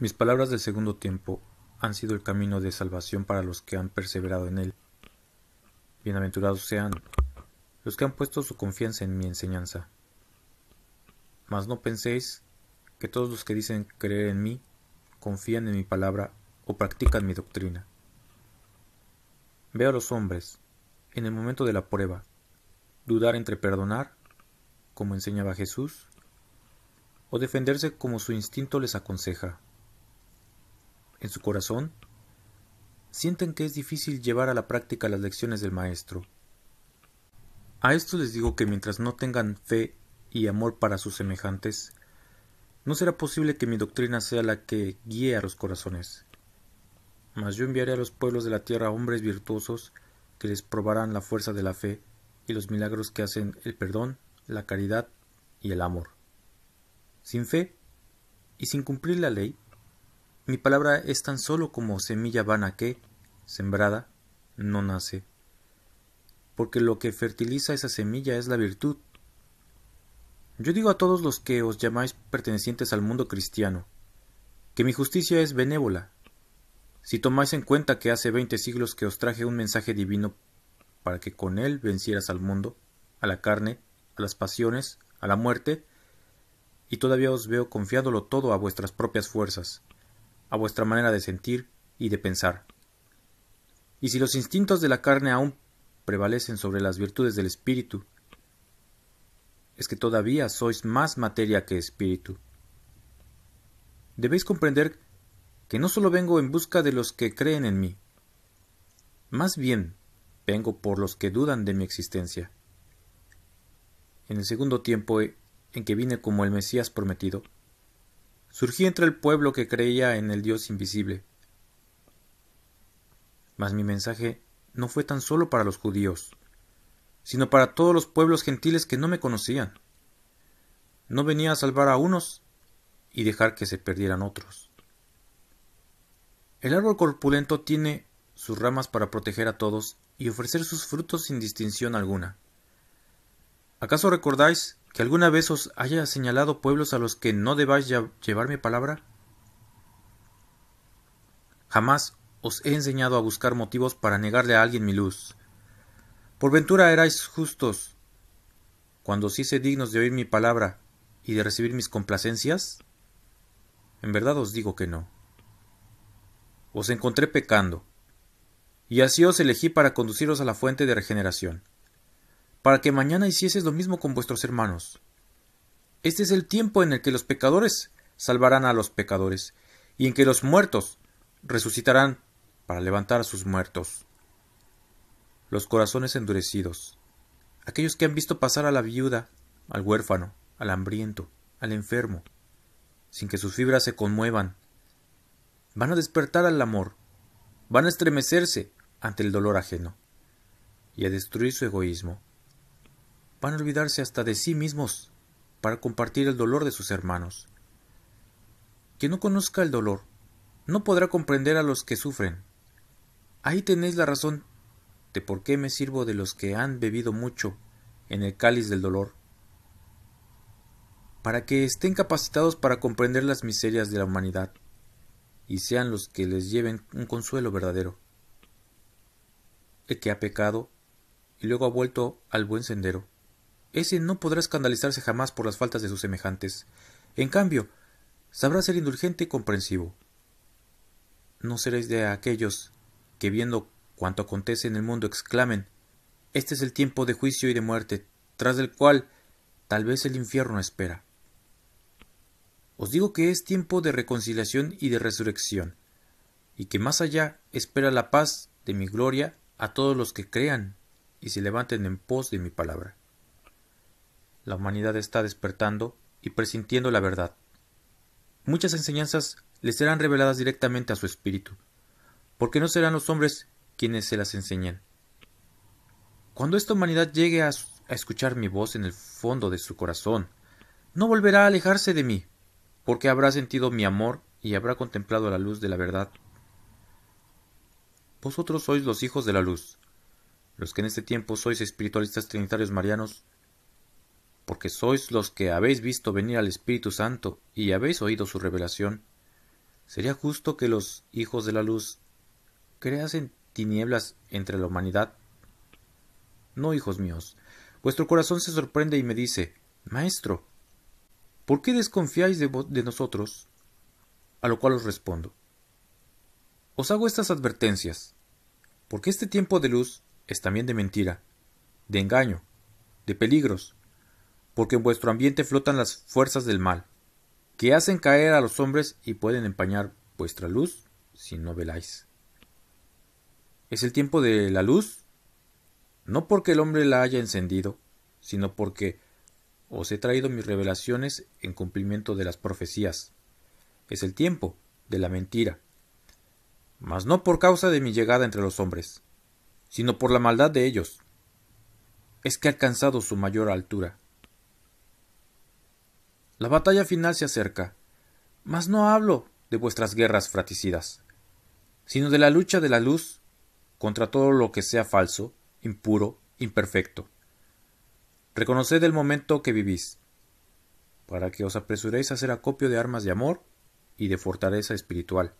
Mis palabras del segundo tiempo han sido el camino de salvación para los que han perseverado en él. Bienaventurados sean los que han puesto su confianza en mi enseñanza. Mas no penséis que todos los que dicen creer en mí confían en mi palabra o practican mi doctrina. Veo a los hombres, en el momento de la prueba, dudar entre perdonar, como enseñaba Jesús, o defenderse como su instinto les aconseja en su corazón, sienten que es difícil llevar a la práctica las lecciones del Maestro. A esto les digo que mientras no tengan fe y amor para sus semejantes, no será posible que mi doctrina sea la que guíe a los corazones. Mas yo enviaré a los pueblos de la tierra hombres virtuosos que les probarán la fuerza de la fe y los milagros que hacen el perdón, la caridad y el amor. Sin fe y sin cumplir la ley, mi palabra es tan solo como semilla vana que, sembrada, no nace. Porque lo que fertiliza esa semilla es la virtud. Yo digo a todos los que os llamáis pertenecientes al mundo cristiano, que mi justicia es benévola. Si tomáis en cuenta que hace veinte siglos que os traje un mensaje divino para que con él vencieras al mundo, a la carne, a las pasiones, a la muerte, y todavía os veo confiándolo todo a vuestras propias fuerzas, a vuestra manera de sentir y de pensar. Y si los instintos de la carne aún prevalecen sobre las virtudes del espíritu, es que todavía sois más materia que espíritu. Debéis comprender que no solo vengo en busca de los que creen en mí, más bien vengo por los que dudan de mi existencia. En el segundo tiempo en que vine como el Mesías prometido, surgí entre el pueblo que creía en el Dios invisible. Mas mi mensaje no fue tan solo para los judíos, sino para todos los pueblos gentiles que no me conocían. No venía a salvar a unos y dejar que se perdieran otros. El árbol corpulento tiene sus ramas para proteger a todos y ofrecer sus frutos sin distinción alguna. ¿Acaso recordáis que alguna vez os haya señalado pueblos a los que no debáis llevar mi palabra? Jamás os he enseñado a buscar motivos para negarle a alguien mi luz. Por ventura erais justos cuando os hice dignos de oír mi palabra y de recibir mis complacencias? En verdad os digo que no. Os encontré pecando, y así os elegí para conduciros a la fuente de regeneración para que mañana hicieses lo mismo con vuestros hermanos. Este es el tiempo en el que los pecadores salvarán a los pecadores, y en que los muertos resucitarán para levantar a sus muertos. Los corazones endurecidos, aquellos que han visto pasar a la viuda, al huérfano, al hambriento, al enfermo, sin que sus fibras se conmuevan, van a despertar al amor, van a estremecerse ante el dolor ajeno y a destruir su egoísmo van a olvidarse hasta de sí mismos para compartir el dolor de sus hermanos. Quien no conozca el dolor no podrá comprender a los que sufren. Ahí tenéis la razón de por qué me sirvo de los que han bebido mucho en el cáliz del dolor, para que estén capacitados para comprender las miserias de la humanidad y sean los que les lleven un consuelo verdadero. El que ha pecado y luego ha vuelto al buen sendero, ese no podrá escandalizarse jamás por las faltas de sus semejantes. En cambio, sabrá ser indulgente y comprensivo. No seréis de aquellos que viendo cuanto acontece en el mundo exclamen Este es el tiempo de juicio y de muerte, tras del cual tal vez el infierno espera. Os digo que es tiempo de reconciliación y de resurrección, y que más allá espera la paz de mi gloria a todos los que crean y se levanten en pos de mi palabra. La humanidad está despertando y presintiendo la verdad. Muchas enseñanzas le serán reveladas directamente a su espíritu, porque no serán los hombres quienes se las enseñen. Cuando esta humanidad llegue a, a escuchar mi voz en el fondo de su corazón, no volverá a alejarse de mí, porque habrá sentido mi amor y habrá contemplado la luz de la verdad. Vosotros sois los hijos de la luz. Los que en este tiempo sois espiritualistas trinitarios marianos, porque sois los que habéis visto venir al Espíritu Santo y habéis oído su revelación. ¿Sería justo que los hijos de la luz creasen tinieblas entre la humanidad? No, hijos míos, vuestro corazón se sorprende y me dice, Maestro, ¿por qué desconfiáis de, de nosotros? A lo cual os respondo, os hago estas advertencias, porque este tiempo de luz es también de mentira, de engaño, de peligros, porque en vuestro ambiente flotan las fuerzas del mal, que hacen caer a los hombres y pueden empañar vuestra luz si no veláis. Es el tiempo de la luz, no porque el hombre la haya encendido, sino porque os he traído mis revelaciones en cumplimiento de las profecías. Es el tiempo de la mentira, mas no por causa de mi llegada entre los hombres, sino por la maldad de ellos. Es que ha alcanzado su mayor altura. La batalla final se acerca, mas no hablo de vuestras guerras fraticidas, sino de la lucha de la luz contra todo lo que sea falso, impuro, imperfecto. Reconoced el momento que vivís, para que os apresuréis a hacer acopio de armas de amor y de fortaleza espiritual.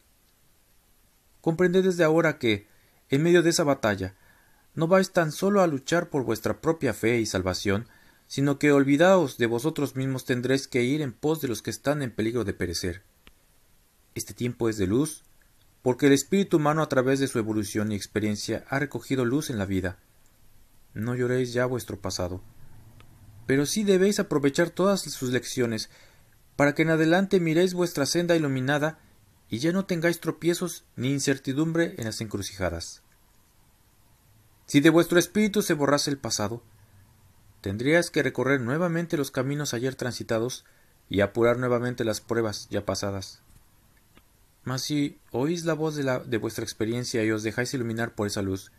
Comprended desde ahora que, en medio de esa batalla, no vais tan solo a luchar por vuestra propia fe y salvación, sino que olvidaos de vosotros mismos tendréis que ir en pos de los que están en peligro de perecer. Este tiempo es de luz, porque el espíritu humano a través de su evolución y experiencia ha recogido luz en la vida. No lloréis ya vuestro pasado, pero sí debéis aprovechar todas sus lecciones, para que en adelante miréis vuestra senda iluminada y ya no tengáis tropiezos ni incertidumbre en las encrucijadas. Si de vuestro espíritu se borrase el pasado, tendrías que recorrer nuevamente los caminos ayer transitados y apurar nuevamente las pruebas ya pasadas. Mas si oís la voz de, la, de vuestra experiencia y os dejáis iluminar por esa luz,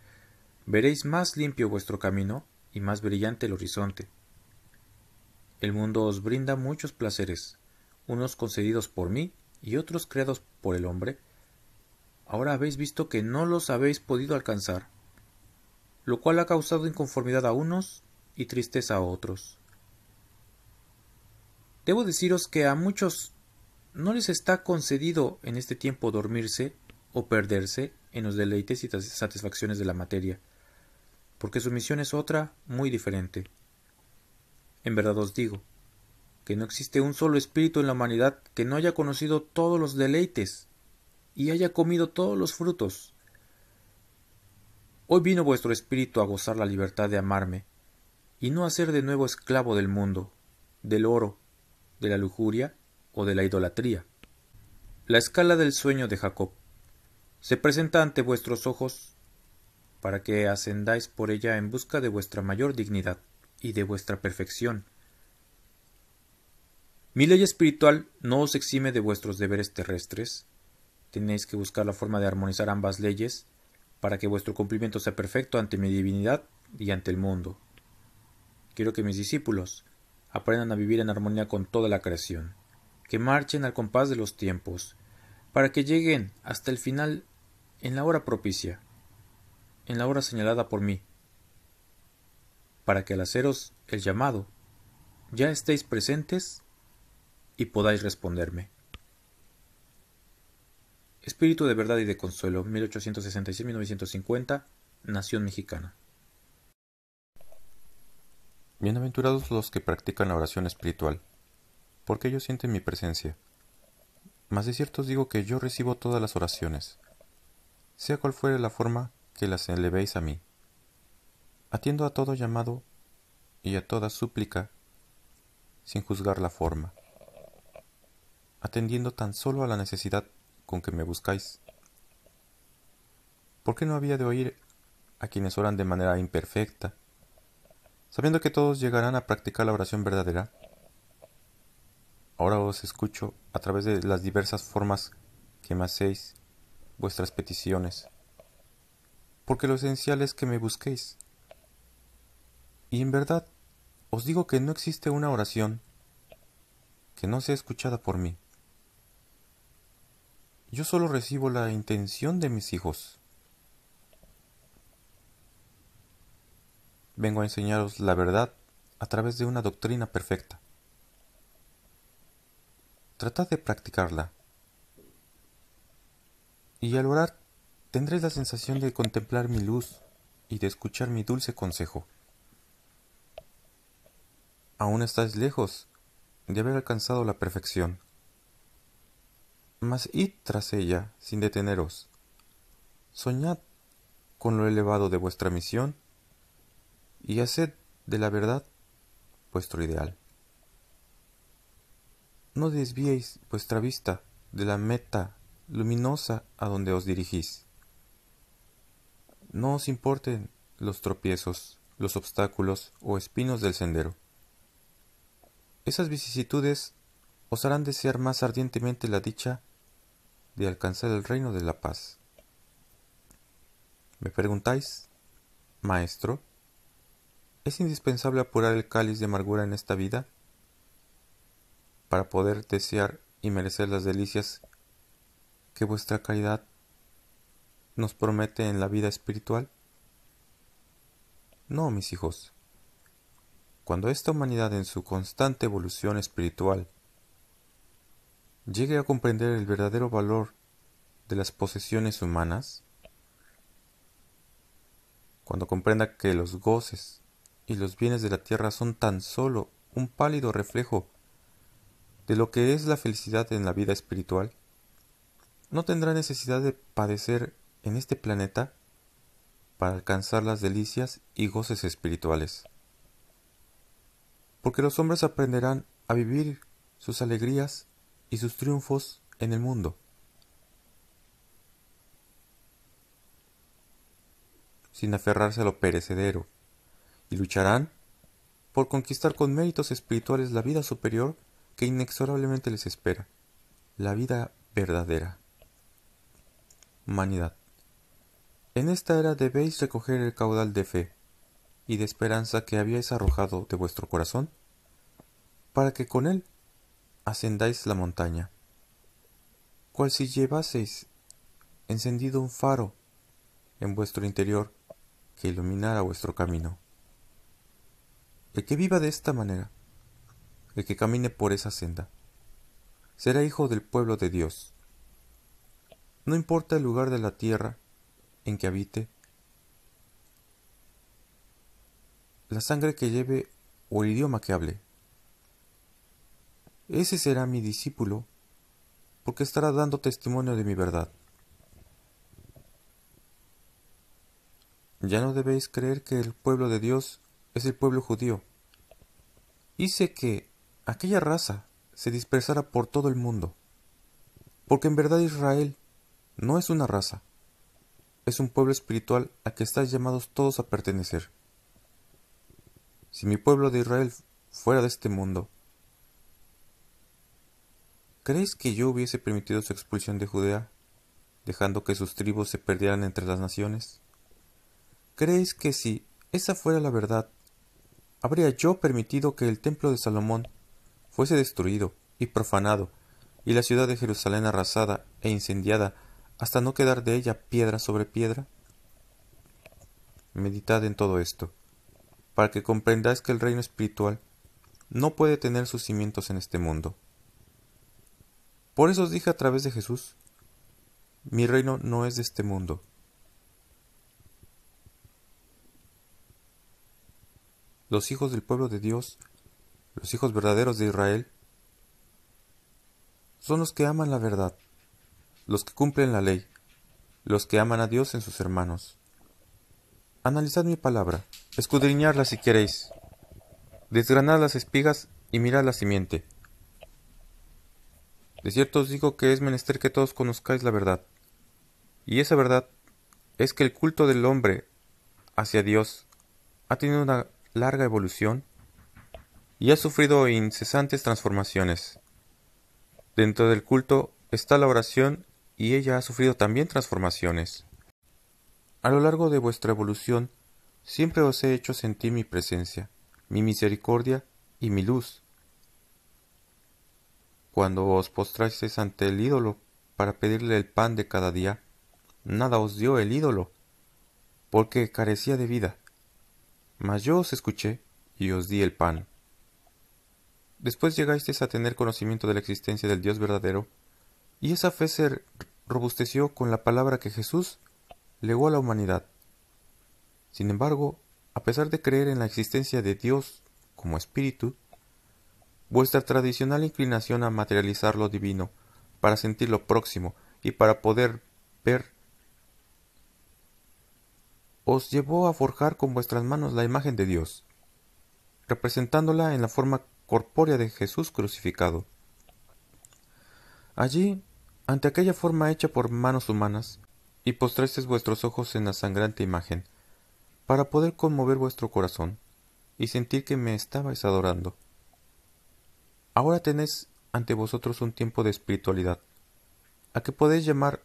veréis más limpio vuestro camino y más brillante el horizonte. El mundo os brinda muchos placeres, unos concedidos por mí y otros creados por el hombre, ahora habéis visto que no los habéis podido alcanzar, lo cual ha causado inconformidad a unos y tristeza a otros. Debo deciros que a muchos no les está concedido en este tiempo dormirse o perderse en los deleites y satisfacciones de la materia, porque su misión es otra muy diferente. En verdad os digo, que no existe un solo espíritu en la humanidad que no haya conocido todos los deleites y haya comido todos los frutos. Hoy vino vuestro espíritu a gozar la libertad de amarme, y no a ser de nuevo esclavo del mundo, del oro, de la lujuria o de la idolatría. La escala del sueño de Jacob se presenta ante vuestros ojos para que ascendáis por ella en busca de vuestra mayor dignidad y de vuestra perfección, mi ley espiritual no os exime de vuestros deberes terrestres. Tenéis que buscar la forma de armonizar ambas leyes para que vuestro cumplimiento sea perfecto ante mi divinidad y ante el mundo. Quiero que mis discípulos aprendan a vivir en armonía con toda la creación, que marchen al compás de los tiempos, para que lleguen hasta el final en la hora propicia, en la hora señalada por mí, para que al haceros el llamado ya estéis presentes y podáis responderme. Espíritu de verdad y de consuelo, 1866-1950, Nación Mexicana. Bienaventurados los que practican la oración espiritual, porque ellos sienten mi presencia. Mas de cierto os digo que yo recibo todas las oraciones, sea cual fuere la forma que las elevéis a mí. Atiendo a todo llamado y a toda súplica, sin juzgar la forma atendiendo tan solo a la necesidad con que me buscáis. ¿Por qué no había de oír a quienes oran de manera imperfecta, sabiendo que todos llegarán a practicar la oración verdadera? Ahora os escucho a través de las diversas formas que me hacéis vuestras peticiones, porque lo esencial es que me busquéis. Y en verdad os digo que no existe una oración que no sea escuchada por mí. Yo solo recibo la intención de mis hijos. Vengo a enseñaros la verdad a través de una doctrina perfecta. Tratad de practicarla, y al orar tendréis la sensación de contemplar mi luz y de escuchar mi dulce consejo. Aún estáis lejos de haber alcanzado la perfección. Mas id tras ella sin deteneros. Soñad con lo elevado de vuestra misión y haced de la verdad vuestro ideal. No desviéis vuestra vista de la meta luminosa a donde os dirigís. No os importen los tropiezos, los obstáculos o espinos del sendero. Esas vicisitudes os harán desear más ardientemente la dicha de alcanzar el reino de la paz. ¿Me preguntáis, Maestro? ¿Es indispensable apurar el cáliz de amargura en esta vida para poder desear y merecer las delicias que vuestra caridad nos promete en la vida espiritual? No, mis hijos. Cuando esta humanidad en su constante evolución espiritual llegue a comprender el verdadero valor de las posesiones humanas, cuando comprenda que los goces y los bienes de la tierra son tan solo un pálido reflejo de lo que es la felicidad en la vida espiritual, no tendrá necesidad de padecer en este planeta para alcanzar las delicias y goces espirituales. Porque los hombres aprenderán a vivir sus alegrías y sus triunfos en el mundo. sin aferrarse a lo perecedero y lucharán por conquistar con méritos espirituales la vida superior que inexorablemente les espera, la vida verdadera. Humanidad. En esta era debéis recoger el caudal de fe y de esperanza que habíais arrojado de vuestro corazón, para que con él ascendáis la montaña, cual si llevaseis encendido un faro en vuestro interior que iluminara vuestro camino. El que viva de esta manera, el que camine por esa senda, será hijo del pueblo de Dios. No importa el lugar de la tierra en que habite, la sangre que lleve o el idioma que hable. Ese será mi discípulo, porque estará dando testimonio de mi verdad. Ya no debéis creer que el pueblo de Dios es el pueblo judío. Hice que aquella raza se dispersara por todo el mundo, porque en verdad Israel no es una raza, es un pueblo espiritual a que estáis llamados todos a pertenecer. Si mi pueblo de Israel fuera de este mundo, ¿creéis que yo hubiese permitido su expulsión de Judea, dejando que sus tribus se perdieran entre las naciones? ¿Creéis que si esa fuera la verdad, habría yo permitido que el templo de Salomón fuese destruido y profanado, y la ciudad de Jerusalén arrasada e incendiada hasta no quedar de ella piedra sobre piedra? Meditad en todo esto, para que comprendáis que el reino espiritual no puede tener sus cimientos en este mundo. Por eso os dije a través de Jesús, mi reino no es de este mundo. Los hijos del pueblo de Dios, los hijos verdaderos de Israel, son los que aman la verdad, los que cumplen la ley, los que aman a Dios en sus hermanos. Analizad mi palabra, escudriñadla si queréis, desgranad las espigas y mirad la simiente. De cierto os digo que es menester que todos conozcáis la verdad, y esa verdad es que el culto del hombre hacia Dios ha tenido una larga evolución y ha sufrido incesantes transformaciones. Dentro del culto está la oración y ella ha sufrido también transformaciones. A lo largo de vuestra evolución siempre os he hecho sentir mi presencia, mi misericordia y mi luz. Cuando os postrasteis ante el ídolo para pedirle el pan de cada día, nada os dio el ídolo, porque carecía de vida mas yo os escuché y os di el pan. Después llegasteis a tener conocimiento de la existencia del Dios verdadero, y esa fe se robusteció con la palabra que Jesús legó a la humanidad. Sin embargo, a pesar de creer en la existencia de Dios como espíritu, vuestra tradicional inclinación a materializar lo divino, para sentir lo próximo y para poder ver, os llevó a forjar con vuestras manos la imagen de Dios, representándola en la forma corpórea de Jesús crucificado. Allí, ante aquella forma hecha por manos humanas, y postrasteis vuestros ojos en la sangrante imagen, para poder conmover vuestro corazón y sentir que me estabais adorando. Ahora tenéis ante vosotros un tiempo de espiritualidad, a que podéis llamar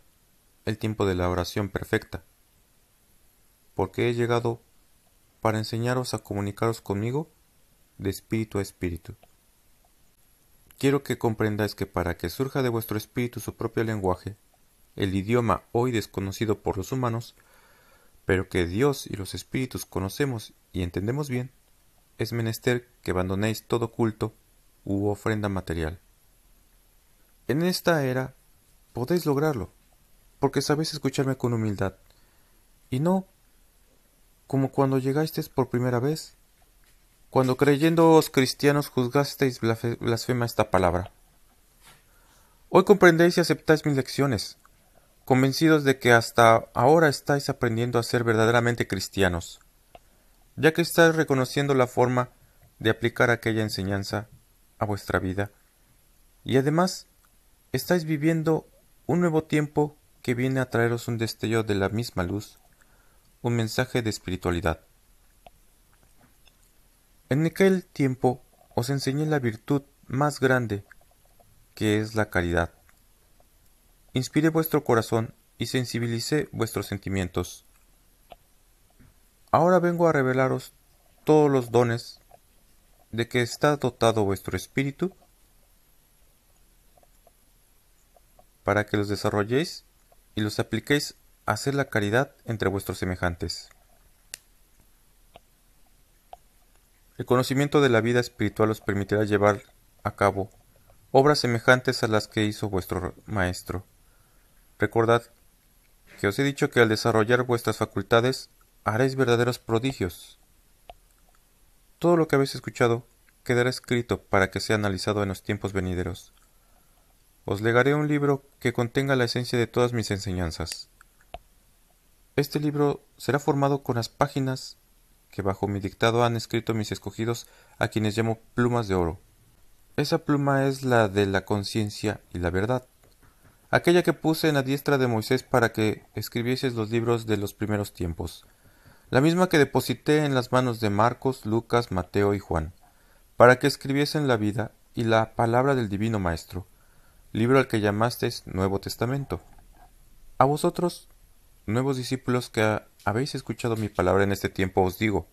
el tiempo de la oración perfecta, porque he llegado para enseñaros a comunicaros conmigo de espíritu a espíritu. Quiero que comprendáis que para que surja de vuestro espíritu su propio lenguaje, el idioma hoy desconocido por los humanos, pero que Dios y los espíritus conocemos y entendemos bien, es menester que abandonéis todo culto u ofrenda material. En esta era podéis lograrlo, porque sabéis escucharme con humildad, y no como cuando llegasteis por primera vez cuando creyéndoos cristianos juzgasteis blasfema esta palabra. Hoy comprendéis y aceptáis mis lecciones, convencidos de que hasta ahora estáis aprendiendo a ser verdaderamente cristianos, ya que estáis reconociendo la forma de aplicar aquella enseñanza a vuestra vida, y además estáis viviendo un nuevo tiempo que viene a traeros un destello de la misma luz, un mensaje de espiritualidad. En aquel tiempo os enseñé la virtud más grande, que es la caridad. Inspiré vuestro corazón y sensibilicé vuestros sentimientos. Ahora vengo a revelaros todos los dones de que está dotado vuestro espíritu para que los desarrolléis y los apliquéis hacer la caridad entre vuestros semejantes. El conocimiento de la vida espiritual os permitirá llevar a cabo obras semejantes a las que hizo vuestro Maestro. Recordad que os he dicho que al desarrollar vuestras facultades haréis verdaderos prodigios. Todo lo que habéis escuchado quedará escrito para que sea analizado en los tiempos venideros. Os legaré un libro que contenga la esencia de todas mis enseñanzas. Este libro será formado con las páginas que bajo mi dictado han escrito mis escogidos a quienes llamo plumas de oro. Esa pluma es la de la conciencia y la verdad, aquella que puse en la diestra de Moisés para que escribieses los libros de los primeros tiempos, la misma que deposité en las manos de Marcos, Lucas, Mateo y Juan, para que escribiesen la vida y la palabra del Divino Maestro, libro al que llamasteis Nuevo Testamento. A vosotros, nuevos discípulos que habéis escuchado mi palabra en este tiempo, os digo,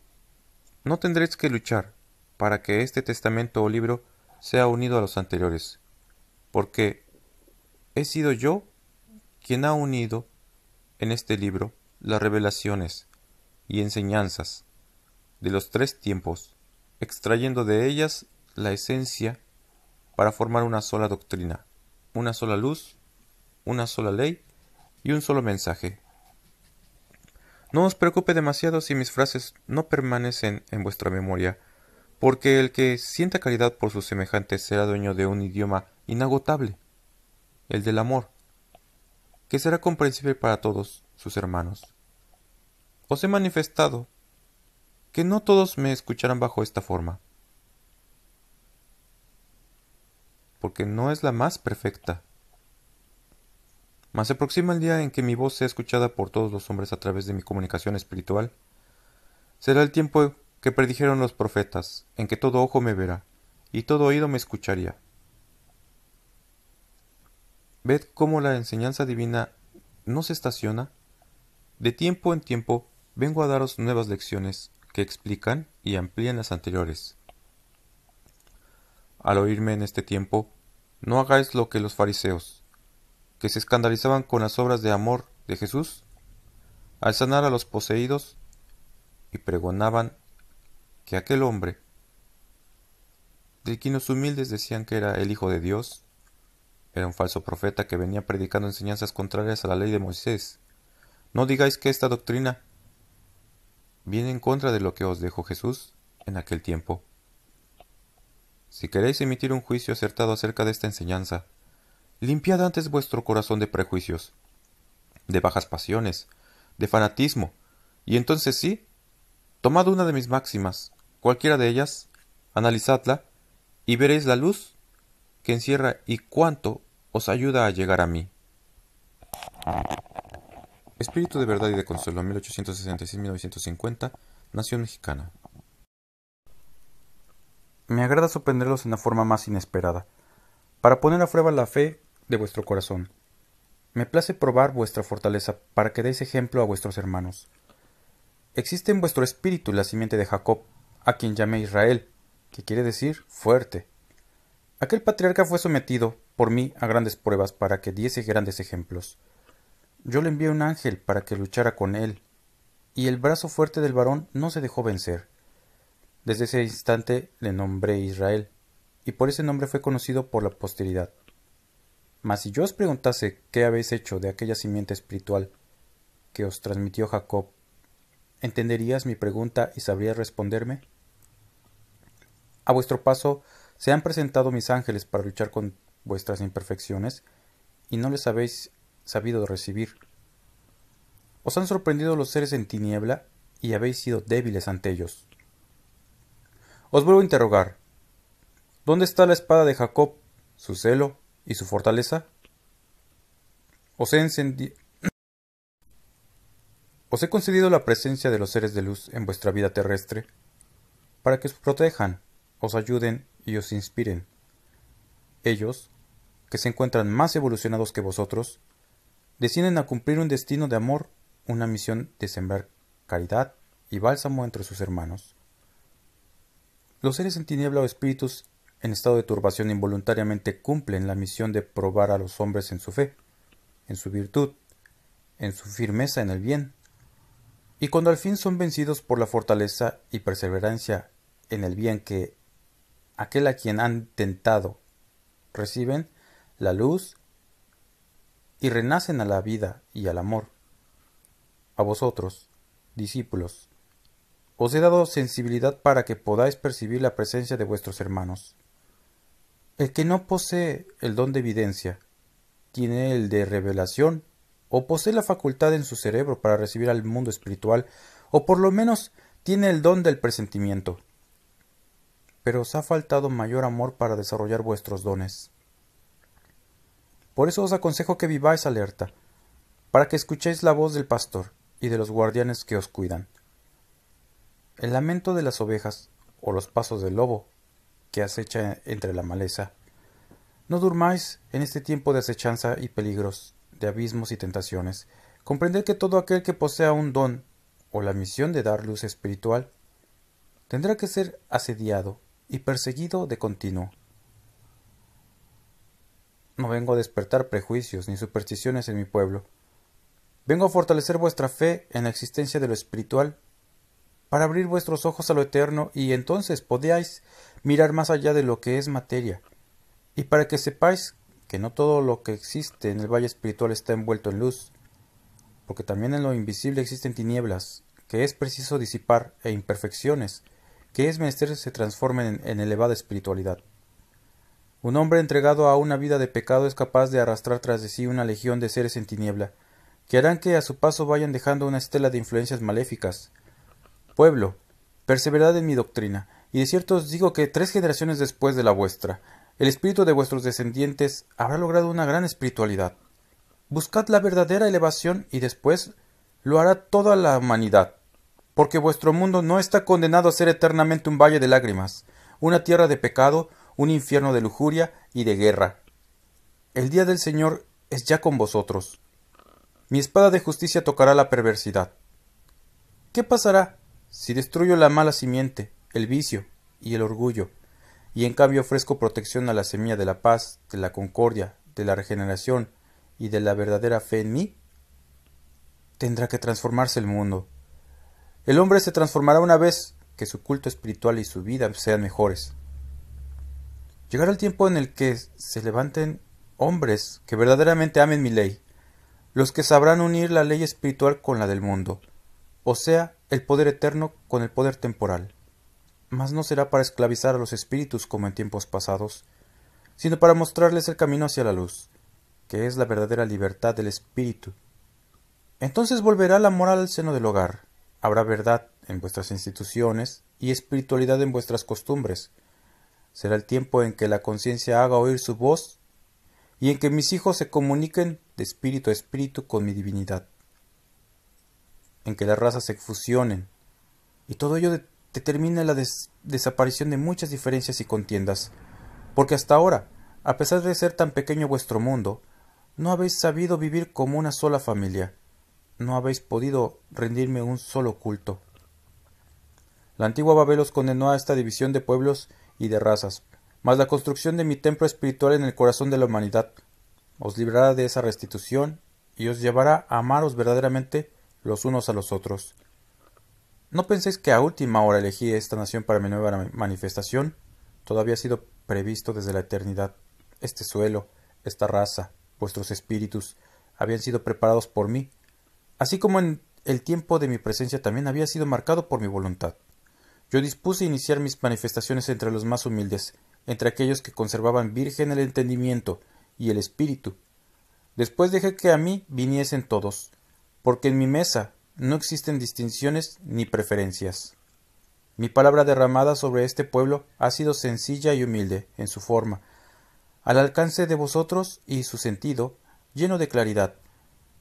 no tendréis que luchar para que este testamento o libro sea unido a los anteriores, porque he sido yo quien ha unido en este libro las revelaciones y enseñanzas de los tres tiempos, extrayendo de ellas la esencia para formar una sola doctrina, una sola luz, una sola ley y un solo mensaje. No os preocupe demasiado si mis frases no permanecen en vuestra memoria, porque el que sienta caridad por sus semejantes será dueño de un idioma inagotable, el del amor, que será comprensible para todos sus hermanos. Os he manifestado que no todos me escucharán bajo esta forma, porque no es la más perfecta mas se aproxima el día en que mi voz sea escuchada por todos los hombres a través de mi comunicación espiritual. Será el tiempo que predijeron los profetas, en que todo ojo me verá, y todo oído me escucharía. Ved cómo la enseñanza divina no se estaciona. De tiempo en tiempo vengo a daros nuevas lecciones que explican y amplían las anteriores. Al oírme en este tiempo, no hagáis lo que los fariseos, que se escandalizaban con las obras de amor de Jesús, al sanar a los poseídos, y pregonaban que aquel hombre, de quien los humildes decían que era el Hijo de Dios, Era un falso profeta que venía predicando enseñanzas contrarias a la ley de Moisés. No digáis que esta doctrina viene en contra de lo que os dejó Jesús en aquel tiempo. Si queréis emitir un juicio acertado acerca de esta enseñanza, limpiad antes vuestro corazón de prejuicios, de bajas pasiones, de fanatismo, y entonces sí, tomad una de mis máximas, cualquiera de ellas, analizadla, y veréis la luz que encierra y cuánto os ayuda a llegar a mí. Espíritu de verdad y de consuelo, 1866-1950, Nación Mexicana. Me agrada sorprenderlos en la forma más inesperada, para poner a prueba la fe de vuestro corazón. Me place probar vuestra fortaleza para que deis ejemplo a vuestros hermanos. Existe en vuestro espíritu la simiente de Jacob, a quien llamé Israel, que quiere decir fuerte. Aquel patriarca fue sometido por mí a grandes pruebas para que diese grandes ejemplos. Yo le envié un ángel para que luchara con él, y el brazo fuerte del varón no se dejó vencer. Desde ese instante le nombré Israel, y por ese nombre fue conocido por la posteridad. Mas si yo os preguntase qué habéis hecho de aquella simiente espiritual que os transmitió Jacob, ¿entenderías mi pregunta y sabrías responderme? A vuestro paso se han presentado mis ángeles para luchar con vuestras imperfecciones, y no les habéis sabido recibir. Os han sorprendido los seres en tiniebla y habéis sido débiles ante ellos. Os vuelvo a interrogar. ¿Dónde está la espada de Jacob, su celo y su fortaleza? Os he, concedido la presencia de los seres de luz en vuestra vida terrestre para que os protejan, os ayuden y os inspiren. Ellos, que se encuentran más evolucionados que vosotros, deciden a cumplir un destino de amor, una misión de sembrar caridad y bálsamo entre sus hermanos. Los seres en tiniebla o espíritus en estado de turbación involuntariamente cumplen la misión de probar a los hombres en su fe, en su virtud, en su firmeza en el bien, y cuando al fin son vencidos por la fortaleza y perseverancia en el bien que aquel a quien han tentado reciben la luz y renacen a la vida y al amor. A vosotros, discípulos, os he dado sensibilidad para que podáis percibir la presencia de vuestros hermanos. El que no posee el don de evidencia, tiene el de revelación, o posee la facultad en su cerebro para recibir al mundo espiritual, o por lo menos tiene el don del presentimiento. Pero os ha faltado mayor amor para desarrollar vuestros dones. Por eso os aconsejo que viváis alerta, para que escuchéis la voz del pastor y de los guardianes que os cuidan. El lamento de las ovejas o los pasos del lobo que acecha entre la maleza. No durmáis en este tiempo de acechanza y peligros, de abismos y tentaciones. Comprended que todo aquel que posea un don o la misión de dar luz espiritual tendrá que ser asediado y perseguido de continuo. No vengo a despertar prejuicios ni supersticiones en mi pueblo. Vengo a fortalecer vuestra fe en la existencia de lo espiritual, para abrir vuestros ojos a lo eterno y entonces podáis mirar más allá de lo que es materia, y para que sepáis que no todo lo que existe en el valle espiritual está envuelto en luz, porque también en lo invisible existen tinieblas, que es preciso disipar, e imperfecciones, que es menester se transformen en elevada espiritualidad. Un hombre entregado a una vida de pecado es capaz de arrastrar tras de sí una legión de seres en tiniebla, que harán que a su paso vayan dejando una estela de influencias maléficas. Pueblo, perseverad en mi doctrina, y de cierto os digo que tres generaciones después de la vuestra, el espíritu de vuestros descendientes habrá logrado una gran espiritualidad. Buscad la verdadera elevación y después lo hará toda la humanidad, porque vuestro mundo no está condenado a ser eternamente un valle de lágrimas, una tierra de pecado, un infierno de lujuria y de guerra. El día del Señor es ya con vosotros. Mi espada de justicia tocará la perversidad. ¿Qué pasará si destruyo la mala simiente, el vicio y el orgullo, y en cambio ofrezco protección a la semilla de la paz, de la concordia, de la regeneración y de la verdadera fe en mí? Tendrá que transformarse el mundo. El hombre se transformará una vez que su culto espiritual y su vida sean mejores. Llegará el tiempo en el que se levanten hombres que verdaderamente amen mi ley, los que sabrán unir la ley espiritual con la del mundo, o sea, el poder eterno con el poder temporal. Mas no será para esclavizar a los espíritus como en tiempos pasados, sino para mostrarles el camino hacia la luz, que es la verdadera libertad del espíritu. Entonces volverá la moral al seno del hogar, habrá verdad en vuestras instituciones y espiritualidad en vuestras costumbres. Será el tiempo en que la conciencia haga oír su voz y en que mis hijos se comuniquen de espíritu a espíritu con mi divinidad. En que las razas se fusionen y todo ello determina la desaparición de muchas diferencias y contiendas, porque hasta ahora, a pesar de ser tan pequeño vuestro mundo, no habéis sabido vivir como una sola familia, no habéis podido rendirme un solo culto. La antigua Babel os condenó a esta división de pueblos y de razas, mas la construcción de mi templo espiritual en el corazón de la humanidad os librará de esa restitución y os llevará a amaros verdaderamente los unos a los otros. No penséis que a última hora elegí esta nación para mi nueva manifestación, todavía ha sido previsto desde la eternidad. Este suelo, esta raza, vuestros espíritus, habían sido preparados por mí, así como en el tiempo de mi presencia también había sido marcado por mi voluntad. Yo dispuse iniciar mis manifestaciones entre los más humildes, entre aquellos que conservaban virgen el entendimiento y el espíritu. Después dejé que a mí viniesen todos, porque en mi mesa no existen distinciones ni preferencias. Mi palabra derramada sobre este pueblo ha sido sencilla y humilde en su forma, al alcance de vosotros y su sentido, lleno de claridad.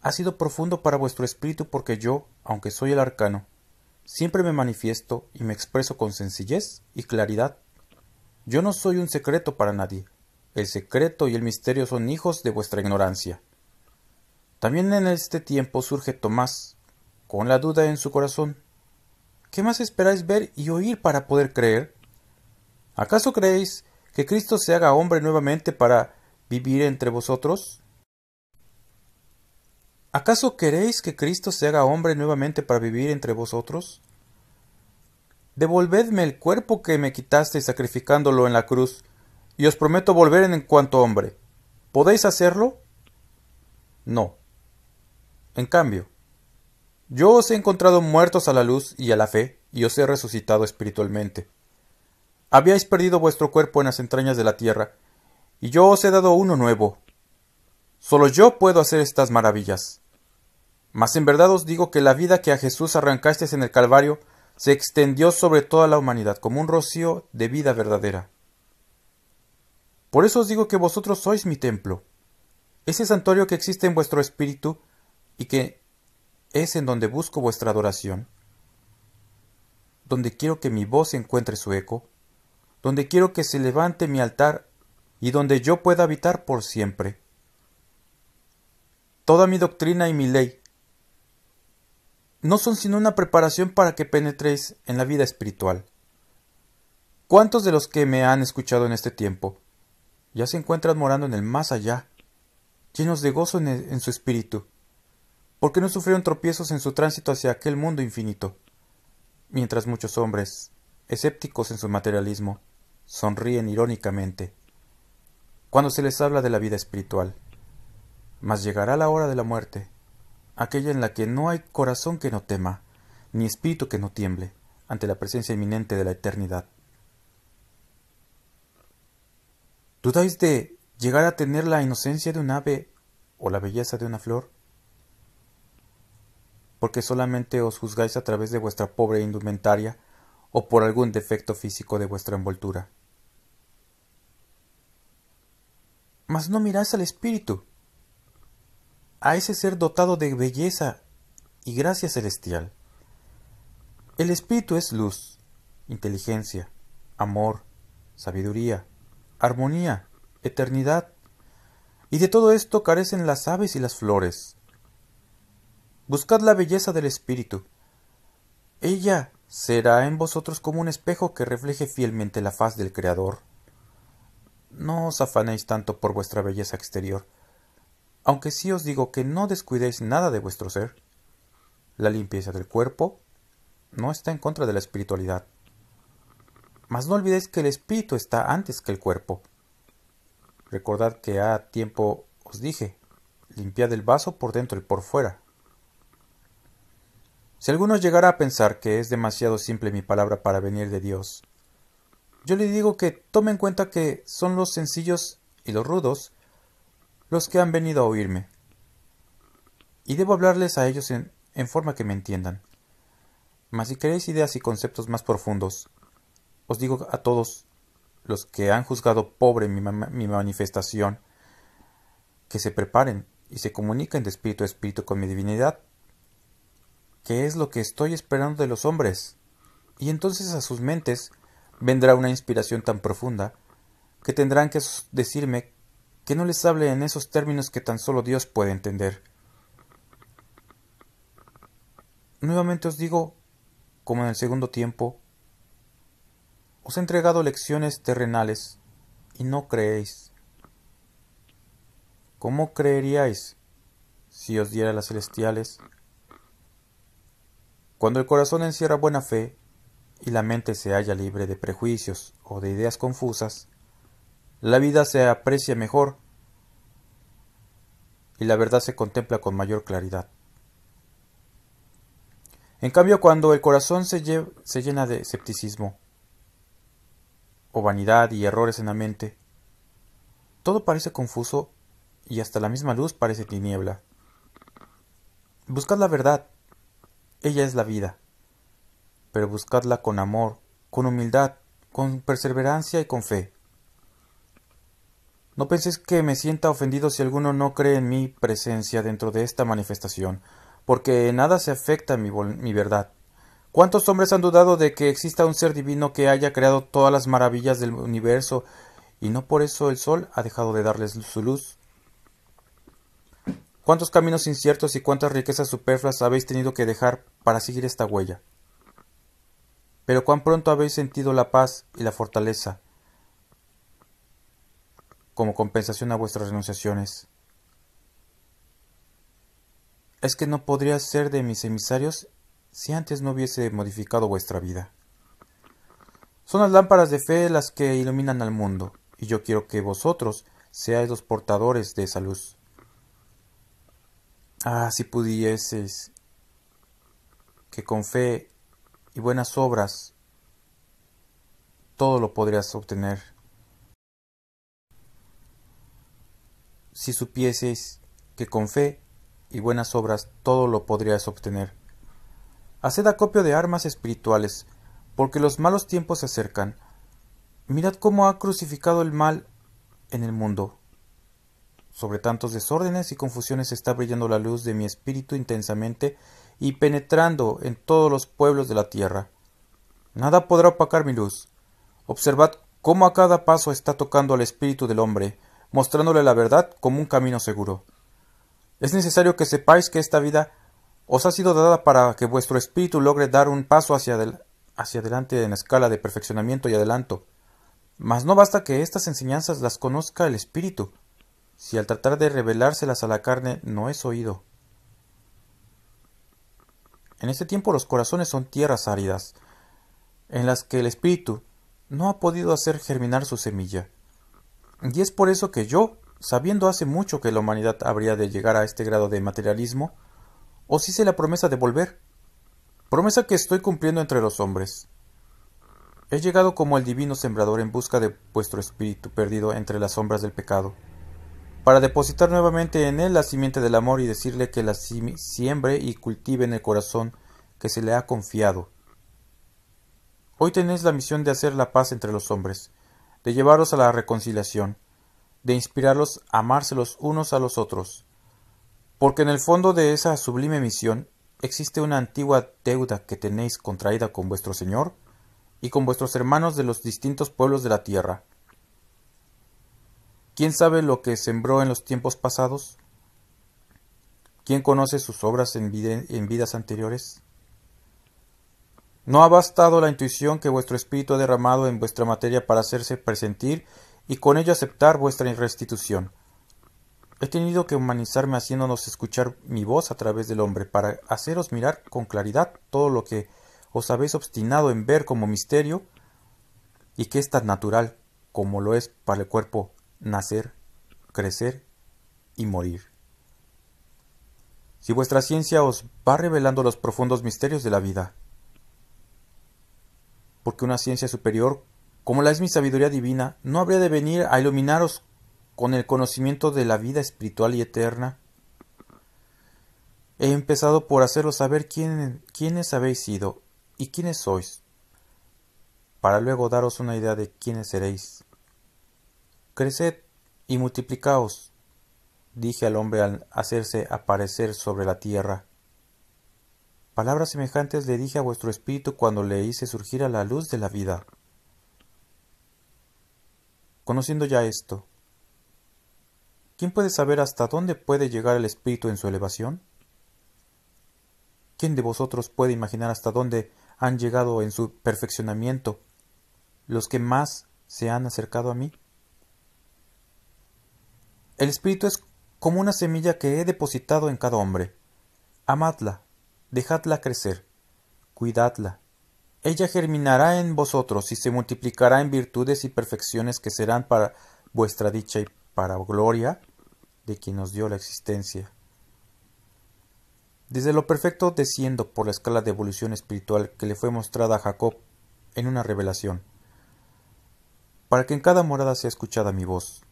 Ha sido profundo para vuestro espíritu porque yo, aunque soy el arcano, siempre me manifiesto y me expreso con sencillez y claridad. Yo no soy un secreto para nadie. El secreto y el misterio son hijos de vuestra ignorancia. También en este tiempo surge Tomás, con la duda en su corazón. ¿Qué más esperáis ver y oír para poder creer? ¿Acaso creéis que Cristo se haga hombre nuevamente para vivir entre vosotros? ¿Acaso queréis que Cristo se haga hombre nuevamente para vivir entre vosotros? Devolvedme el cuerpo que me quitasteis sacrificándolo en la cruz, y os prometo volver en cuanto hombre. ¿Podéis hacerlo? No. En cambio, yo os he encontrado muertos a la luz y a la fe, y os he resucitado espiritualmente. Habíais perdido vuestro cuerpo en las entrañas de la tierra, y yo os he dado uno nuevo. Solo yo puedo hacer estas maravillas. Mas en verdad os digo que la vida que a Jesús arrancasteis en el Calvario se extendió sobre toda la humanidad como un rocío de vida verdadera. Por eso os digo que vosotros sois mi templo, ese santuario que existe en vuestro espíritu y que es en donde busco vuestra adoración, donde quiero que mi voz encuentre su eco, donde quiero que se levante mi altar y donde yo pueda habitar por siempre. Toda mi doctrina y mi ley no son sino una preparación para que penetréis en la vida espiritual. ¿Cuántos de los que me han escuchado en este tiempo ya se encuentran morando en el más allá, llenos de gozo en, en su espíritu? Porque no sufrieron tropiezos en su tránsito hacia aquel mundo infinito? Mientras muchos hombres, escépticos en su materialismo, sonríen irónicamente cuando se les habla de la vida espiritual. Mas llegará la hora de la muerte, aquella en la que no hay corazón que no tema, ni espíritu que no tiemble ante la presencia inminente de la eternidad. ¿Dudáis de llegar a tener la inocencia de un ave o la belleza de una flor? Porque solamente os juzgáis a través de vuestra pobre indumentaria o por algún defecto físico de vuestra envoltura. Mas no miráis al espíritu, a ese ser dotado de belleza y gracia celestial. El espíritu es luz, inteligencia, amor, sabiduría, armonía, eternidad, y de todo esto carecen las aves y las flores. Buscad la belleza del espíritu. Ella será en vosotros como un espejo que refleje fielmente la faz del Creador. No os afanéis tanto por vuestra belleza exterior, aunque sí os digo que no descuidéis nada de vuestro ser. La limpieza del cuerpo no está en contra de la espiritualidad. Mas no olvidéis que el espíritu está antes que el cuerpo. Recordad que a tiempo os dije, limpiad el vaso por dentro y por fuera. Si alguno llegara a pensar que es demasiado simple mi palabra para venir de Dios, yo le digo que tome en cuenta que son los sencillos y los rudos los que han venido a oírme, y debo hablarles a ellos en, forma que me entiendan. Mas si queréis ideas y conceptos más profundos, os digo a todos los que han juzgado pobre mi manifestación, que se preparen y se comuniquen de espíritu a espíritu con mi divinidad, que es lo que estoy esperando de los hombres, y entonces a sus mentes vendrá una inspiración tan profunda que tendrán que decirme que no les hable en esos términos que tan solo Dios puede entender. Nuevamente os digo, como en el segundo tiempo, os he entregado lecciones terrenales y no creéis. ¿Cómo creeríais si os diera las celestiales? Cuando el corazón encierra buena fe y la mente se halla libre de prejuicios o de ideas confusas, la vida se aprecia mejor y la verdad se contempla con mayor claridad. En cambio, cuando el corazón se, llena de escepticismo o vanidad y errores en la mente, todo parece confuso y hasta la misma luz parece tiniebla. Buscad la verdad, ella es la vida. Pero buscadla con amor, con humildad, con perseverancia y con fe. No penséis que me sienta ofendido si alguno no cree en mi presencia dentro de esta manifestación, porque en nada se afecta mi, mi verdad. ¿Cuántos hombres han dudado de que exista un ser divino que haya creado todas las maravillas del universo y no por eso el sol ha dejado de darles su luz? ¿Cuántos caminos inciertos y cuántas riquezas superfluas habéis tenido que dejar para seguir esta huella? Pero cuán pronto habéis sentido la paz y la fortaleza como compensación a vuestras renunciaciones. Es que no podría ser de mis emisarios si antes no hubiese modificado vuestra vida. Son las lámparas de fe las que iluminan al mundo, y yo quiero que vosotros seáis los portadores de esa luz. Ah, si pudieses que con fe y buenas obras todo lo podrías obtener. Si supieses que con fe y buenas obras todo lo podrías obtener. Haced acopio de armas espirituales, porque los malos tiempos se acercan. Mirad cómo ha crucificado el mal en el mundo. Sobre tantos desórdenes y confusiones está brillando la luz de mi espíritu intensamente y penetrando en todos los pueblos de la tierra. Nada podrá opacar mi luz. Observad cómo a cada paso está tocando al espíritu del hombre, mostrándole la verdad como un camino seguro. Es necesario que sepáis que esta vida os ha sido dada para que vuestro espíritu logre dar un paso hacia, adelante en la escala de perfeccionamiento y adelanto. Mas no basta que estas enseñanzas las conozca el espíritu, si al tratar de revelárselas a la carne no es oído. En este tiempo los corazones son tierras áridas, en las que el espíritu no ha podido hacer germinar su semilla. Y es por eso que yo, sabiendo hace mucho que la humanidad habría de llegar a este grado de materialismo, os hice la promesa de volver, promesa que estoy cumpliendo entre los hombres. He llegado como el divino sembrador en busca de vuestro espíritu perdido entre las sombras del pecado para depositar nuevamente en él la simiente del amor y decirle que la siembre y cultive en el corazón que se le ha confiado. Hoy tenéis la misión de hacer la paz entre los hombres, de llevarlos a la reconciliación, de inspirarlos a amarse los unos a los otros, porque en el fondo de esa sublime misión existe una antigua deuda que tenéis contraída con vuestro Señor y con vuestros hermanos de los distintos pueblos de la tierra, ¿Quién sabe lo que sembró en los tiempos pasados? ¿Quién conoce sus obras en, vidas anteriores? ¿No ha bastado la intuición que vuestro espíritu ha derramado en vuestra materia para hacerse presentir y con ello aceptar vuestra restitución? He tenido que humanizarme haciéndonos escuchar mi voz a través del hombre para haceros mirar con claridad todo lo que os habéis obstinado en ver como misterio y que es tan natural como lo es para el cuerpo nacer crecer y morir. Si vuestra ciencia os va revelando los profundos misterios de la vida, porque una ciencia superior, como la es mi sabiduría divina, no habría de venir a iluminaros con el conocimiento de la vida espiritual y eterna. He empezado por haceros saber quién, quiénes habéis sido y quiénes sois, para luego daros una idea de quiénes seréis. Creced y multiplicaos, dije al hombre al hacerse aparecer sobre la tierra. Palabras semejantes le dije a vuestro espíritu cuando le hice surgir a la luz de la vida. Conociendo ya esto, ¿quién puede saber hasta dónde puede llegar el espíritu en su elevación? ¿Quién de vosotros puede imaginar hasta dónde han llegado en su perfeccionamiento los que más se han acercado a mí? El espíritu es como una semilla que he depositado en cada hombre. Amadla, dejadla crecer, cuidadla. Ella germinará en vosotros y se multiplicará en virtudes y perfecciones que serán para vuestra dicha y para gloria de quien nos dio la existencia. Desde lo perfecto desciendo por la escala de evolución espiritual que le fue mostrada a Jacob en una revelación, para que en cada morada sea escuchada mi voz.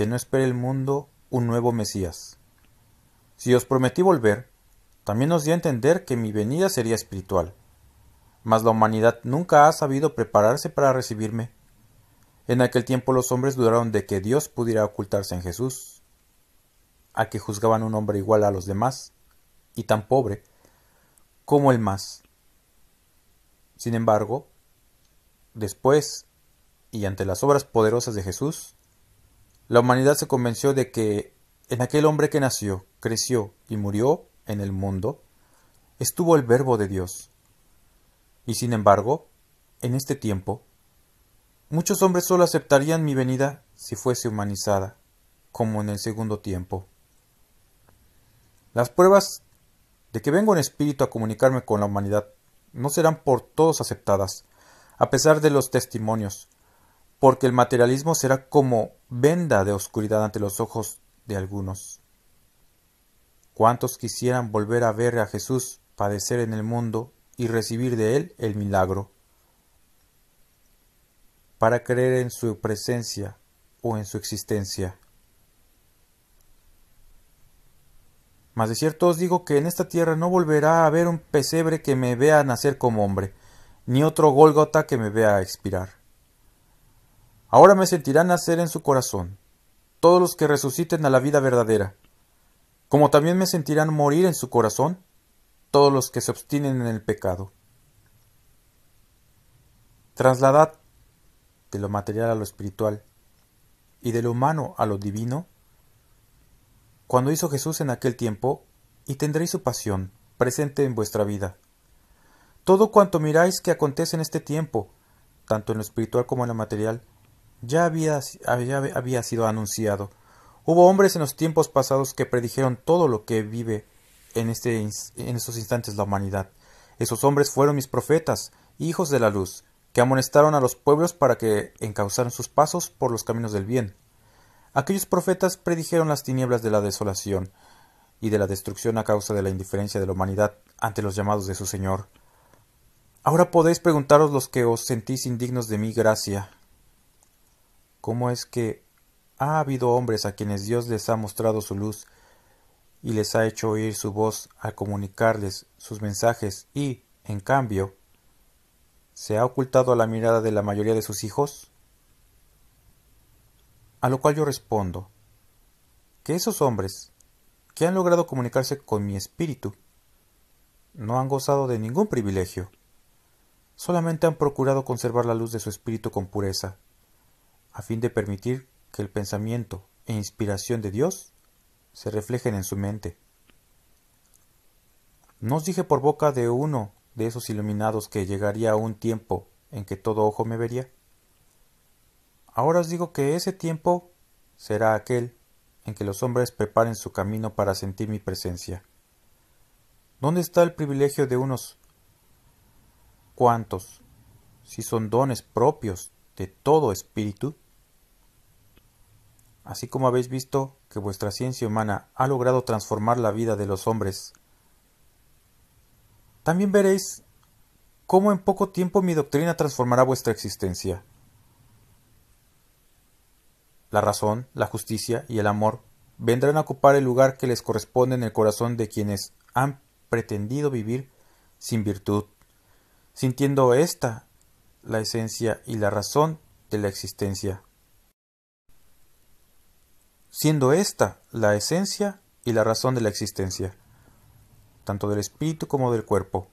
Que no espere el mundo un nuevo Mesías. Si os prometí volver, también os di a entender que mi venida sería espiritual. Mas la humanidad nunca ha sabido prepararse para recibirme. En aquel tiempo los hombres dudaron de que Dios pudiera ocultarse en Jesús, a que juzgaban un hombre igual a los demás, y tan pobre, como el más. Sin embargo, después, y ante las obras poderosas de Jesús, la humanidad se convenció de que en aquel hombre que nació, creció y murió en el mundo, estuvo el Verbo de Dios. Y sin embargo, en este tiempo, muchos hombres solo aceptarían mi venida si fuese humanizada, como en el segundo tiempo. Las pruebas de que vengo en espíritu a comunicarme con la humanidad no serán por todos aceptadas, a pesar de los testimonios, porque el materialismo será como venda de oscuridad ante los ojos de algunos. ¿Cuántos quisieran volver a ver a Jesús padecer en el mundo y recibir de él el milagro? Para creer en su presencia o en su existencia. Mas de cierto os digo que en esta tierra no volverá a haber un pesebre que me vea nacer como hombre, ni otro Gólgota que me vea expirar. Ahora me sentirá nacer en su corazón, todos los que resuciten a la vida verdadera, como también me sentirán morir en su corazón todos los que se obstinen en el pecado. Trasladad de lo material a lo espiritual y de lo humano a lo divino, cuando hizo Jesús en aquel tiempo, y tendréis su pasión presente en vuestra vida. Todo cuanto miráis que acontece en este tiempo, tanto en lo espiritual como en lo material, ya había, había sido anunciado. Hubo hombres en los tiempos pasados que predijeron todo lo que vive en, este, en estos instantes la humanidad. Esos hombres fueron mis profetas, hijos de la luz, que amonestaron a los pueblos para que encauzaran sus pasos por los caminos del bien. Aquellos profetas predijeron las tinieblas de la desolación y de la destrucción a causa de la indiferencia de la humanidad ante los llamados de su Señor. Ahora podéis preguntaros los que os sentís indignos de mi gracia, cómo es que ha habido hombres a quienes Dios les ha mostrado su luz y les ha hecho oír su voz al comunicarles sus mensajes y, en cambio, se ha ocultado a la mirada de la mayoría de sus hijos? A lo cual yo respondo que esos hombres que han logrado comunicarse con mi espíritu no han gozado de ningún privilegio, solamente han procurado conservar la luz de su espíritu con pureza a fin de permitir que el pensamiento e inspiración de Dios se reflejen en su mente. No os dije por boca de uno de esos iluminados que llegaría un tiempo en que todo ojo me vería. Ahora os digo que ese tiempo será aquel en que los hombres preparen su camino para sentir mi presencia. ¿Dónde está el privilegio de unos cuantos, si son dones propios de todo espíritu? Así como habéis visto que vuestra ciencia humana ha logrado transformar la vida de los hombres, también veréis cómo en poco tiempo mi doctrina transformará vuestra existencia. La razón, la justicia y el amor vendrán a ocupar el lugar que les corresponde en el corazón de quienes han pretendido vivir sin virtud, sintiendo ésta la esencia y la razón de la existencia, siendo ésta la esencia y la razón de la existencia, tanto del espíritu como del cuerpo.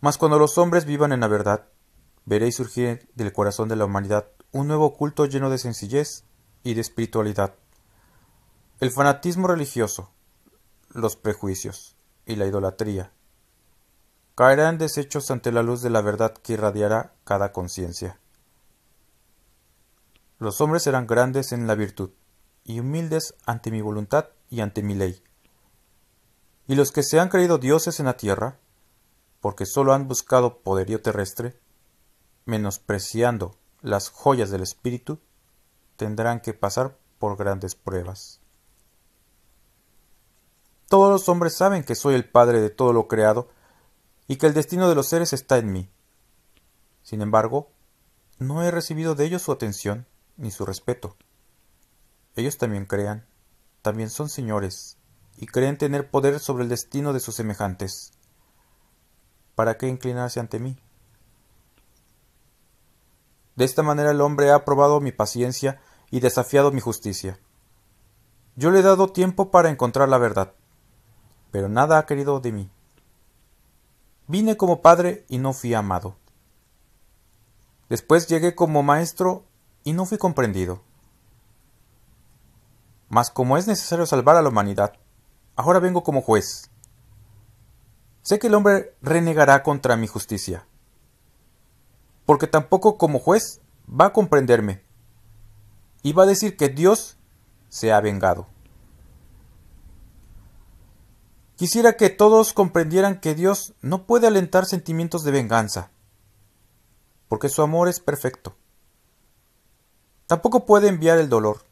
Mas cuando los hombres vivan en la verdad, veréis surgir del corazón de la humanidad un nuevo culto lleno de sencillez y de espiritualidad. El fanatismo religioso, los prejuicios y la idolatría caerán deshechos ante la luz de la verdad que irradiará cada conciencia. Los hombres serán grandes en la virtud y humildes ante mi voluntad y ante mi ley. Y los que se han creído dioses en la tierra, porque sólo han buscado poderío terrestre, menospreciando las joyas del espíritu, tendrán que pasar por grandes pruebas. Todos los hombres saben que soy el Padre de todo lo creado y que el destino de los seres está en mí. Sin embargo, no he recibido de ellos su atención ni su respeto. Ellos también crean, también son señores, y creen tener poder sobre el destino de sus semejantes. ¿Para qué inclinarse ante mí? De esta manera el hombre ha probado mi paciencia y desafiado mi justicia. Yo le he dado tiempo para encontrar la verdad pero nada ha querido de mí. Vine como padre y no fui amado. Después llegué como maestro y no fui comprendido. Mas como es necesario salvar a la humanidad, ahora vengo como juez. Sé que el hombre renegará contra mi justicia, porque tampoco como juez va a comprenderme, y va a decir que Dios se ha vengado. Quisiera que todos comprendieran que Dios no puede alentar sentimientos de venganza, porque su amor es perfecto. Tampoco puede enviar el dolor.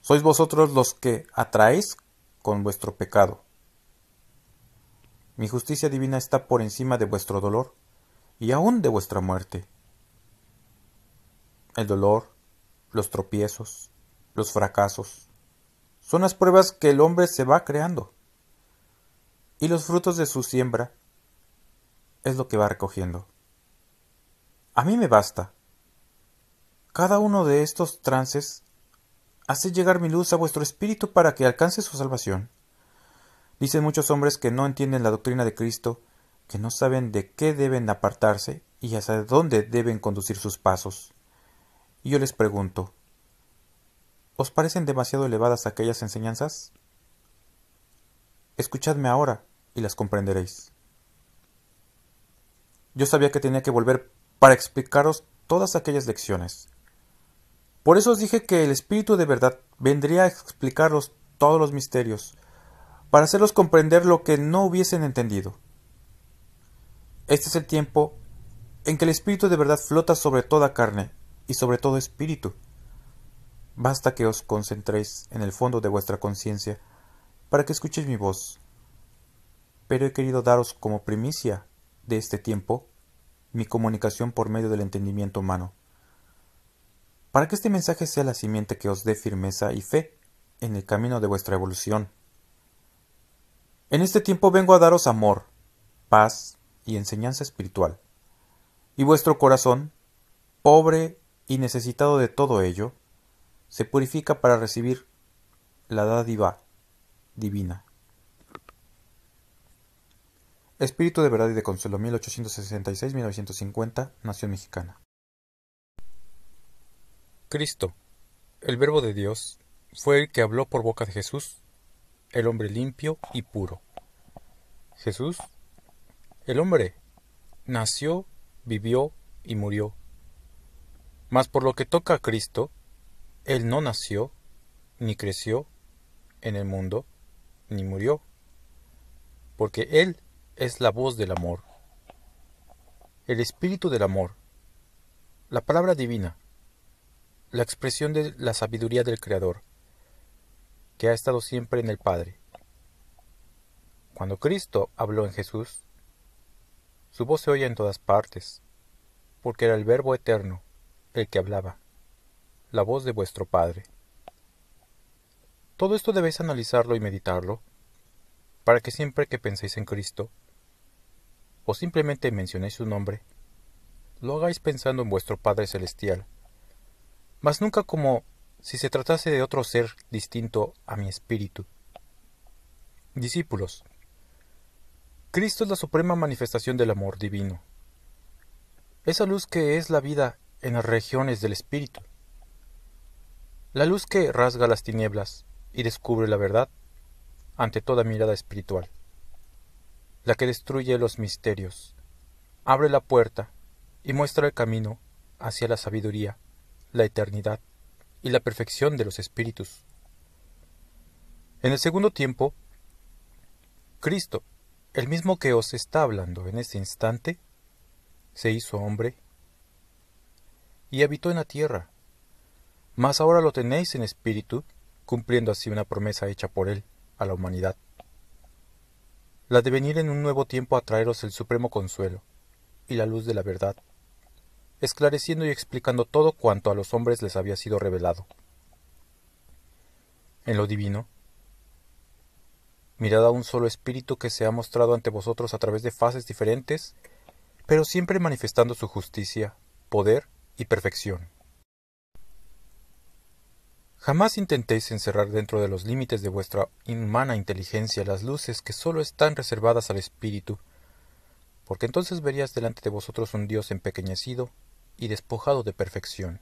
Sois vosotros los que atraéis con vuestro pecado. Mi justicia divina está por encima de vuestro dolor y aún de vuestra muerte. El dolor, los tropiezos, los fracasos, son las pruebas que el hombre se va creando y los frutos de su siembra es lo que va recogiendo. A mí me basta. Cada uno de estos trances hace llegar mi luz a vuestro espíritu para que alcance su salvación. Dicen muchos hombres que no entienden la doctrina de Cristo, que no saben de qué deben apartarse y hacia dónde deben conducir sus pasos. Y yo les pregunto, ¿os parecen demasiado elevadas aquellas enseñanzas? Escuchadme ahora, y las comprenderéis. Yo sabía que tenía que volver para explicaros todas aquellas lecciones. Por eso os dije que el Espíritu de verdad vendría a explicaros todos los misterios, para hacerlos comprender lo que no hubiesen entendido. Este es el tiempo en que el Espíritu de verdad flota sobre toda carne y sobre todo espíritu. Basta que os concentréis en el fondo de vuestra conciencia para que escuchéis mi voz pero he querido daros como primicia de este tiempo mi comunicación por medio del entendimiento humano, para que este mensaje sea la simiente que os dé firmeza y fe en el camino de vuestra evolución. En este tiempo vengo a daros amor, paz y enseñanza espiritual, y vuestro corazón, pobre y necesitado de todo ello, se purifica para recibir la dádiva divina. Espíritu de Verdad y de Consuelo, 1866-1950, Nación Mexicana. Cristo, el Verbo de Dios, fue el que habló por boca de Jesús, el hombre limpio y puro. Jesús, el hombre, nació, vivió y murió. Mas por lo que toca a Cristo, Él no nació, ni creció en el mundo, ni murió, porque Él es la voz del amor, el espíritu del amor, la palabra divina, la expresión de la sabiduría del Creador, que ha estado siempre en el Padre. Cuando Cristo habló en Jesús, su voz se oía en todas partes, porque era el Verbo eterno el que hablaba, la voz de vuestro Padre. Todo esto debéis analizarlo y meditarlo, para que siempre que penséis en Cristo, o simplemente mencionéis su nombre, lo hagáis pensando en vuestro Padre Celestial, mas nunca como si se tratase de otro ser distinto a mi espíritu. Discípulos, Cristo es la suprema manifestación del amor divino, esa luz que es la vida en las regiones del espíritu, la luz que rasga las tinieblas y descubre la verdad ante toda mirada espiritual, la que destruye los misterios, abre la puerta y muestra el camino hacia la sabiduría, la eternidad y la perfección de los espíritus. En el segundo tiempo, Cristo, el mismo que os está hablando en este instante, se hizo hombre y habitó en la tierra. Mas ahora lo tenéis en espíritu, cumpliendo así una promesa hecha por él a la humanidad. La de venir en un nuevo tiempo a traeros el supremo consuelo y la luz de la verdad esclareciendo y explicando todo cuanto a los hombres les había sido revelado. En lo divino, mirad a un solo espíritu que se ha mostrado ante vosotros a través de fases diferentes, pero siempre manifestando su justicia, poder y perfección. Jamás intentéis encerrar dentro de los límites de vuestra inhumana inteligencia las luces que sólo están reservadas al espíritu, porque entonces verías delante de vosotros un Dios empequeñecido y despojado de perfección.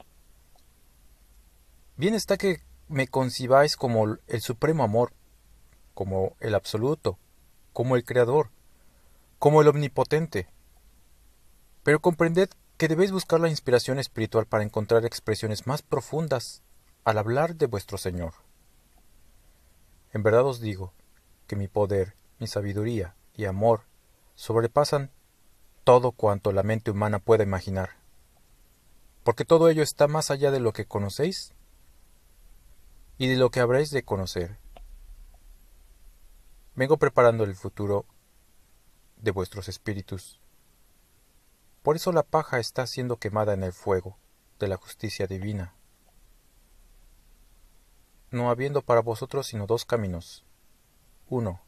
Bien está que me concibáis como el supremo amor, como el absoluto, como el creador, como el omnipotente. Pero comprended que debéis buscar la inspiración espiritual para encontrar expresiones más profundas al hablar de vuestro Señor. En verdad os digo que mi poder, mi sabiduría y amor sobrepasan todo cuanto la mente humana pueda imaginar porque todo ello está más allá de lo que conocéis y de lo que habréis de conocer. Vengo preparando el futuro de vuestros espíritus. Por eso la paja está siendo quemada en el fuego de la justicia divina, no habiendo para vosotros sino dos caminos. Uno,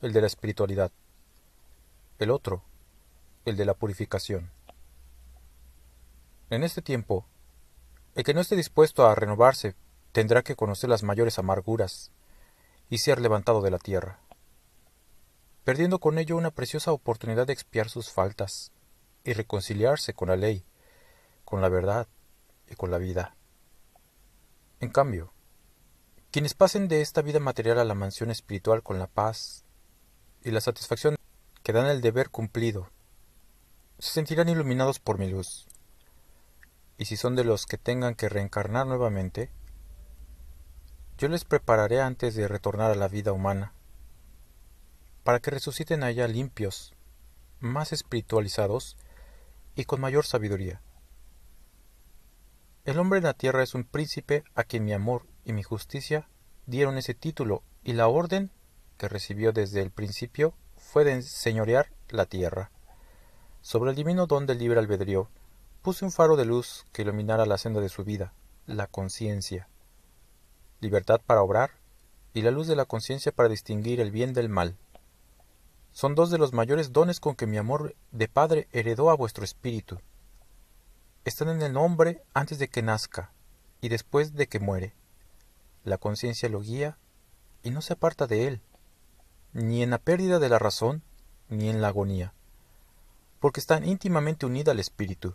el de la espiritualidad. El otro, el de la purificación. En este tiempo, el que no esté dispuesto a renovarse tendrá que conocer las mayores amarguras y ser levantado de la tierra, perdiendo con ello una preciosa oportunidad de expiar sus faltas y reconciliarse con la ley, con la verdad y con la vida. En cambio, quienes pasen de esta vida material a la mansión espiritual con la paz y la satisfacción que dan el deber cumplido, se sentirán iluminados por mi luz y si son de los que tengan que reencarnar nuevamente, yo les prepararé antes de retornar a la vida humana, para que resuciten allá limpios, más espiritualizados y con mayor sabiduría. El hombre en la tierra es un príncipe a quien mi amor y mi justicia dieron ese título y la orden que recibió desde el principio fue de señorear la tierra. Sobre el divino don del libre albedrío puse un faro de luz que iluminara la senda de su vida, la conciencia. Libertad para obrar y la luz de la conciencia para distinguir el bien del mal. Son dos de los mayores dones con que mi amor de Padre heredó a vuestro espíritu. Están en el hombre antes de que nazca y después de que muere. La conciencia lo guía y no se aparta de él, ni en la pérdida de la razón, ni en la agonía, porque están íntimamente unidas al espíritu.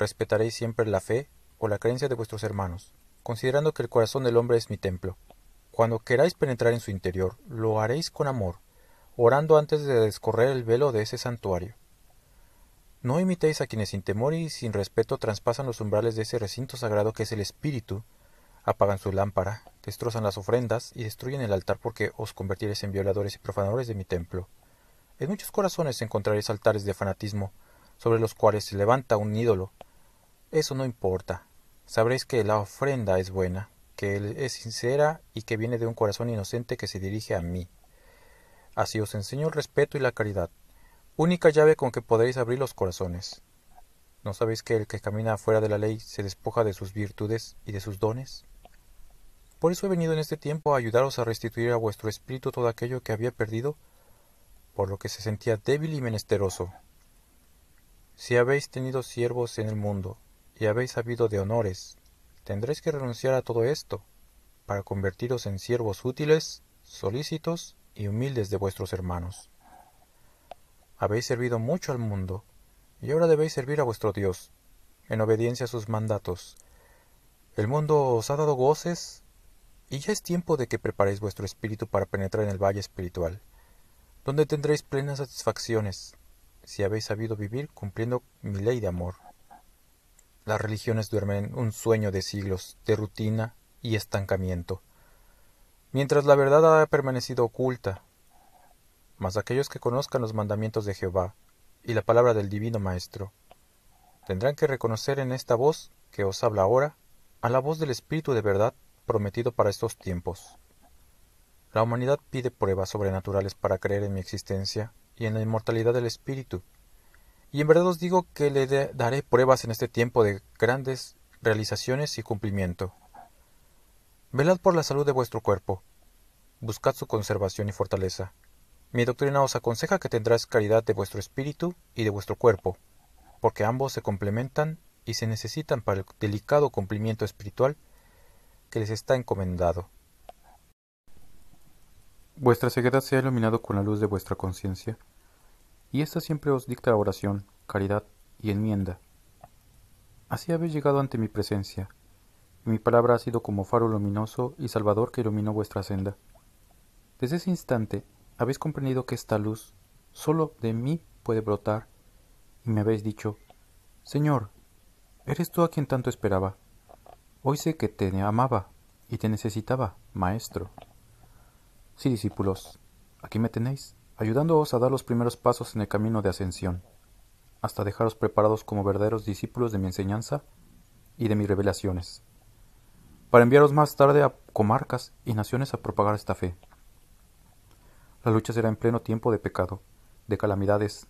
Respetaréis siempre la fe o la creencia de vuestros hermanos, considerando que el corazón del hombre es mi templo. Cuando queráis penetrar en su interior, lo haréis con amor, orando antes de descorrer el velo de ese santuario. No imitéis a quienes sin temor y sin respeto traspasan los umbrales de ese recinto sagrado que es el espíritu, apagan su lámpara, destrozan las ofrendas y destruyen el altar porque os convertiréis en violadores y profanadores de mi templo. En muchos corazones encontraréis altares de fanatismo, sobre los cuales se levanta un ídolo, eso no importa. sabréis que la ofrenda es buena, que es sincera y que viene de un corazón inocente que se dirige a mí. Así os enseño el respeto y la caridad, única llave con que podréis abrir los corazones. ¿No sabéis que el que camina fuera de la ley se despoja de sus virtudes y de sus dones? Por eso he venido en este tiempo a ayudaros a restituir a vuestro espíritu todo aquello que había perdido, por lo que se sentía débil y menesteroso. Si habéis tenido siervos en el mundo, y habéis sabido de honores, tendréis que renunciar a todo esto, para convertiros en siervos útiles, solícitos y humildes de vuestros hermanos. Habéis servido mucho al mundo, y ahora debéis servir a vuestro Dios, en obediencia a sus mandatos. El mundo os ha dado goces y ya es tiempo de que preparéis vuestro espíritu para penetrar en el valle espiritual, donde tendréis plenas satisfacciones, si habéis sabido vivir cumpliendo mi ley de amor. Las religiones duermen en un sueño de siglos, de rutina y estancamiento, mientras la verdad ha permanecido oculta. Mas aquellos que conozcan los mandamientos de Jehová y la palabra del Divino Maestro, tendrán que reconocer en esta voz que os habla ahora a la voz del Espíritu de verdad prometido para estos tiempos. La humanidad pide pruebas sobrenaturales para creer en mi existencia y en la inmortalidad del espíritu. Y en verdad os digo que le daré pruebas en este tiempo de grandes realizaciones y cumplimiento. Velad por la salud de vuestro cuerpo, buscad su conservación y fortaleza. Mi doctrina os aconseja que tendrás caridad de vuestro espíritu y de vuestro cuerpo, porque ambos se complementan y se necesitan para el delicado cumplimiento espiritual que les está encomendado. Vuestra ceguedad se ha iluminado con la luz de vuestra conciencia, y ésta siempre os dicta oración, caridad y enmienda. Así habéis llegado ante mi presencia, y mi palabra ha sido como faro luminoso y salvador que iluminó vuestra senda. Desde ese instante habéis comprendido que esta luz sólo de mí puede brotar, y me habéis dicho, Señor, ¿eres tú a quien tanto esperaba? Hoy sé que te amaba y te necesitaba, maestro. Sí, discípulos, aquí me tenéis, ayudándoos a dar los primeros pasos en el camino de ascensión, hasta dejaros preparados como verdaderos discípulos de mi enseñanza y de mis revelaciones, para enviaros más tarde a comarcas y naciones a propagar esta fe. La lucha será en pleno tiempo de pecado, de calamidades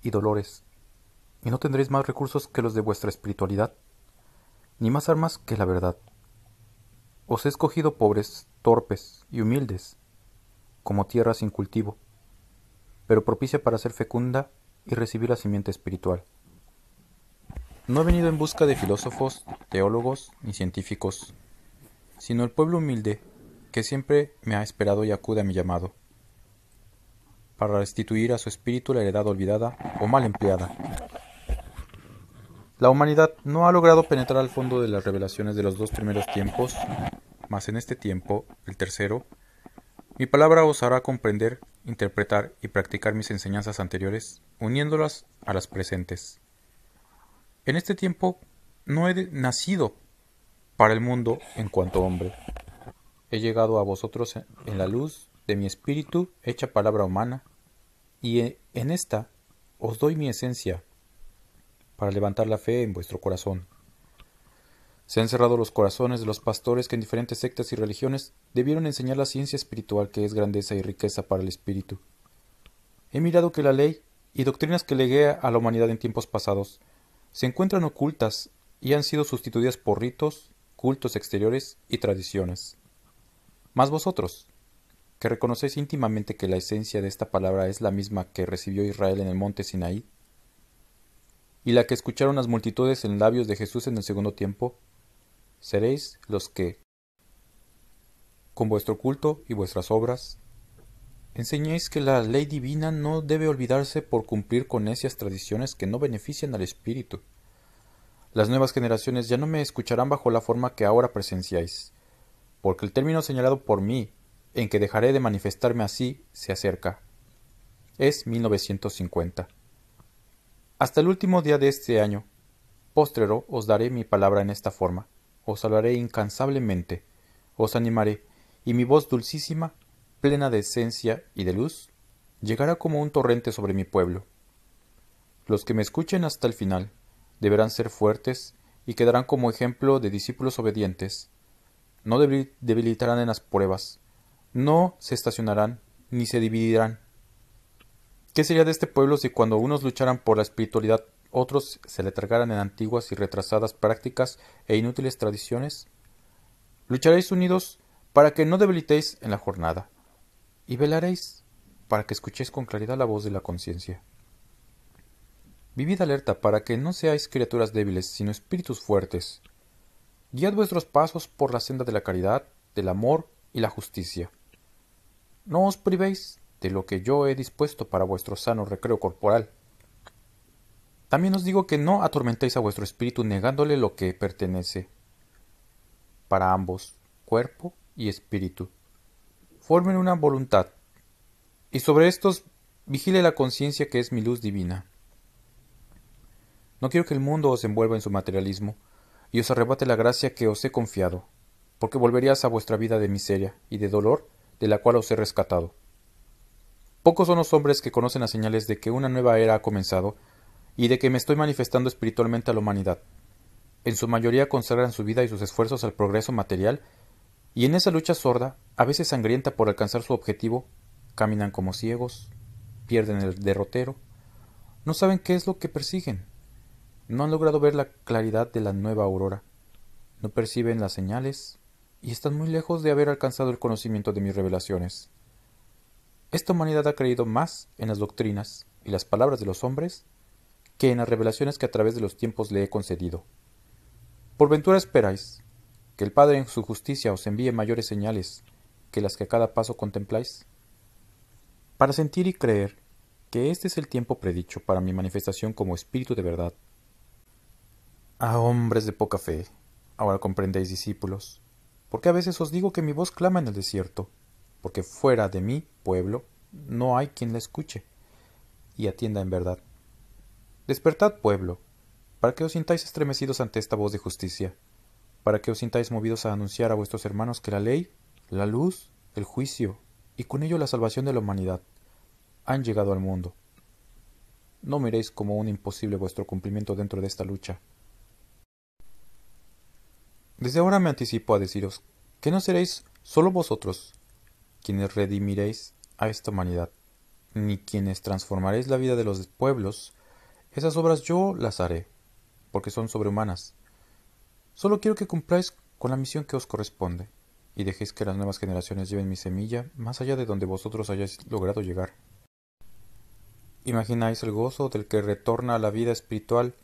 y dolores, y no tendréis más recursos que los de vuestra espiritualidad ni más armas que la verdad. Os he escogido pobres, torpes y humildes, como tierra sin cultivo, pero propicia para ser fecunda y recibir la simiente espiritual. No he venido en busca de filósofos, teólogos ni científicos, sino el pueblo humilde que siempre me ha esperado y acude a mi llamado, para restituir a su espíritu la heredad olvidada o mal empleada. La humanidad no ha logrado penetrar al fondo de las revelaciones de los dos primeros tiempos, mas en este tiempo, el tercero, mi palabra os hará comprender, interpretar y practicar mis enseñanzas anteriores, uniéndolas a las presentes. En este tiempo no he nacido para el mundo en cuanto hombre. He llegado a vosotros en la luz de mi espíritu hecha palabra humana, y en esta os doy mi esencia, para levantar la fe en vuestro corazón. Se han cerrado los corazones de los pastores que en diferentes sectas y religiones debieron enseñar la ciencia espiritual que es grandeza y riqueza para el espíritu. He mirado que la ley y doctrinas que legué a la humanidad en tiempos pasados se encuentran ocultas y han sido sustituidas por ritos, cultos exteriores y tradiciones. Mas vosotros, que reconocéis íntimamente que la esencia de esta palabra es la misma que recibió Israel en el monte Sinaí, y la que escucharon las multitudes en labios de Jesús en el segundo tiempo, seréis los que, con vuestro culto y vuestras obras, enseñéis que la ley divina no debe olvidarse por cumplir con necias tradiciones que no benefician al espíritu. Las nuevas generaciones ya no me escucharán bajo la forma que ahora presenciáis, porque el término señalado por mí, en que dejaré de manifestarme así, se acerca. Es 1950. Hasta el último día de este año, postrero, os daré mi palabra en esta forma, os hablaré incansablemente, os animaré, y mi voz dulcísima, plena de esencia y de luz, llegará como un torrente sobre mi pueblo. Los que me escuchen hasta el final deberán ser fuertes y quedarán como ejemplo de discípulos obedientes. No debilitarán en las pruebas, no se estacionarán ni se dividirán. ¿Qué sería de este pueblo si cuando unos lucharan por la espiritualidad otros se le tragaran en antiguas y retrasadas prácticas e inútiles tradiciones? Lucharéis unidos para que no debilitéis en la jornada, y velaréis para que escuchéis con claridad la voz de la conciencia. Vivid alerta para que no seáis criaturas débiles, sino espíritus fuertes. Guiad vuestros pasos por la senda de la caridad, del amor y la justicia. No os privéis de lo que yo he dispuesto para vuestro sano recreo corporal. También os digo que no atormentéis a vuestro espíritu negándole lo que pertenece. Para ambos, cuerpo y espíritu, formen una voluntad, y sobre estos vigile la conciencia que es mi luz divina. No quiero que el mundo os envuelva en su materialismo y os arrebate la gracia que os he confiado, porque volverías a vuestra vida de miseria y de dolor de la cual os he rescatado. Pocos son los hombres que conocen las señales de que una nueva era ha comenzado y de que me estoy manifestando espiritualmente a la humanidad. En su mayoría consagran su vida y sus esfuerzos al progreso material y en esa lucha sorda, a veces sangrienta por alcanzar su objetivo, caminan como ciegos, pierden el derrotero, no saben qué es lo que persiguen, no han logrado ver la claridad de la nueva aurora, no perciben las señales y están muy lejos de haber alcanzado el conocimiento de mis revelaciones. Esta humanidad ha creído más en las doctrinas y las palabras de los hombres que en las revelaciones que a través de los tiempos le he concedido. Por ventura esperáis que el Padre en su justicia os envíe mayores señales que las que a cada paso contempláis, para sentir y creer que este es el tiempo predicho para mi manifestación como espíritu de verdad Ah, hombres de poca fe, ahora comprendéis, discípulos, porque a veces os digo que mi voz clama en el desierto, porque fuera de mi pueblo no hay quien la escuche y atienda en verdad. Despertad, pueblo, para que os sintáis estremecidos ante esta voz de justicia, para que os sintáis movidos a anunciar a vuestros hermanos que la ley, la luz, el juicio y con ello la salvación de la humanidad han llegado al mundo. No miréis como un imposible vuestro cumplimiento dentro de esta lucha, desde ahora me anticipo a deciros que no seréis solo vosotros quienes redimiréis a esta humanidad, ni quienes transformaréis la vida de los pueblos. Esas obras yo las haré, porque son sobrehumanas. Solo quiero que cumpláis con la misión que os corresponde, y dejéis que las nuevas generaciones lleven mi semilla más allá de donde vosotros hayáis logrado llegar. ¿Imagináis el gozo del que retorna a la vida espiritual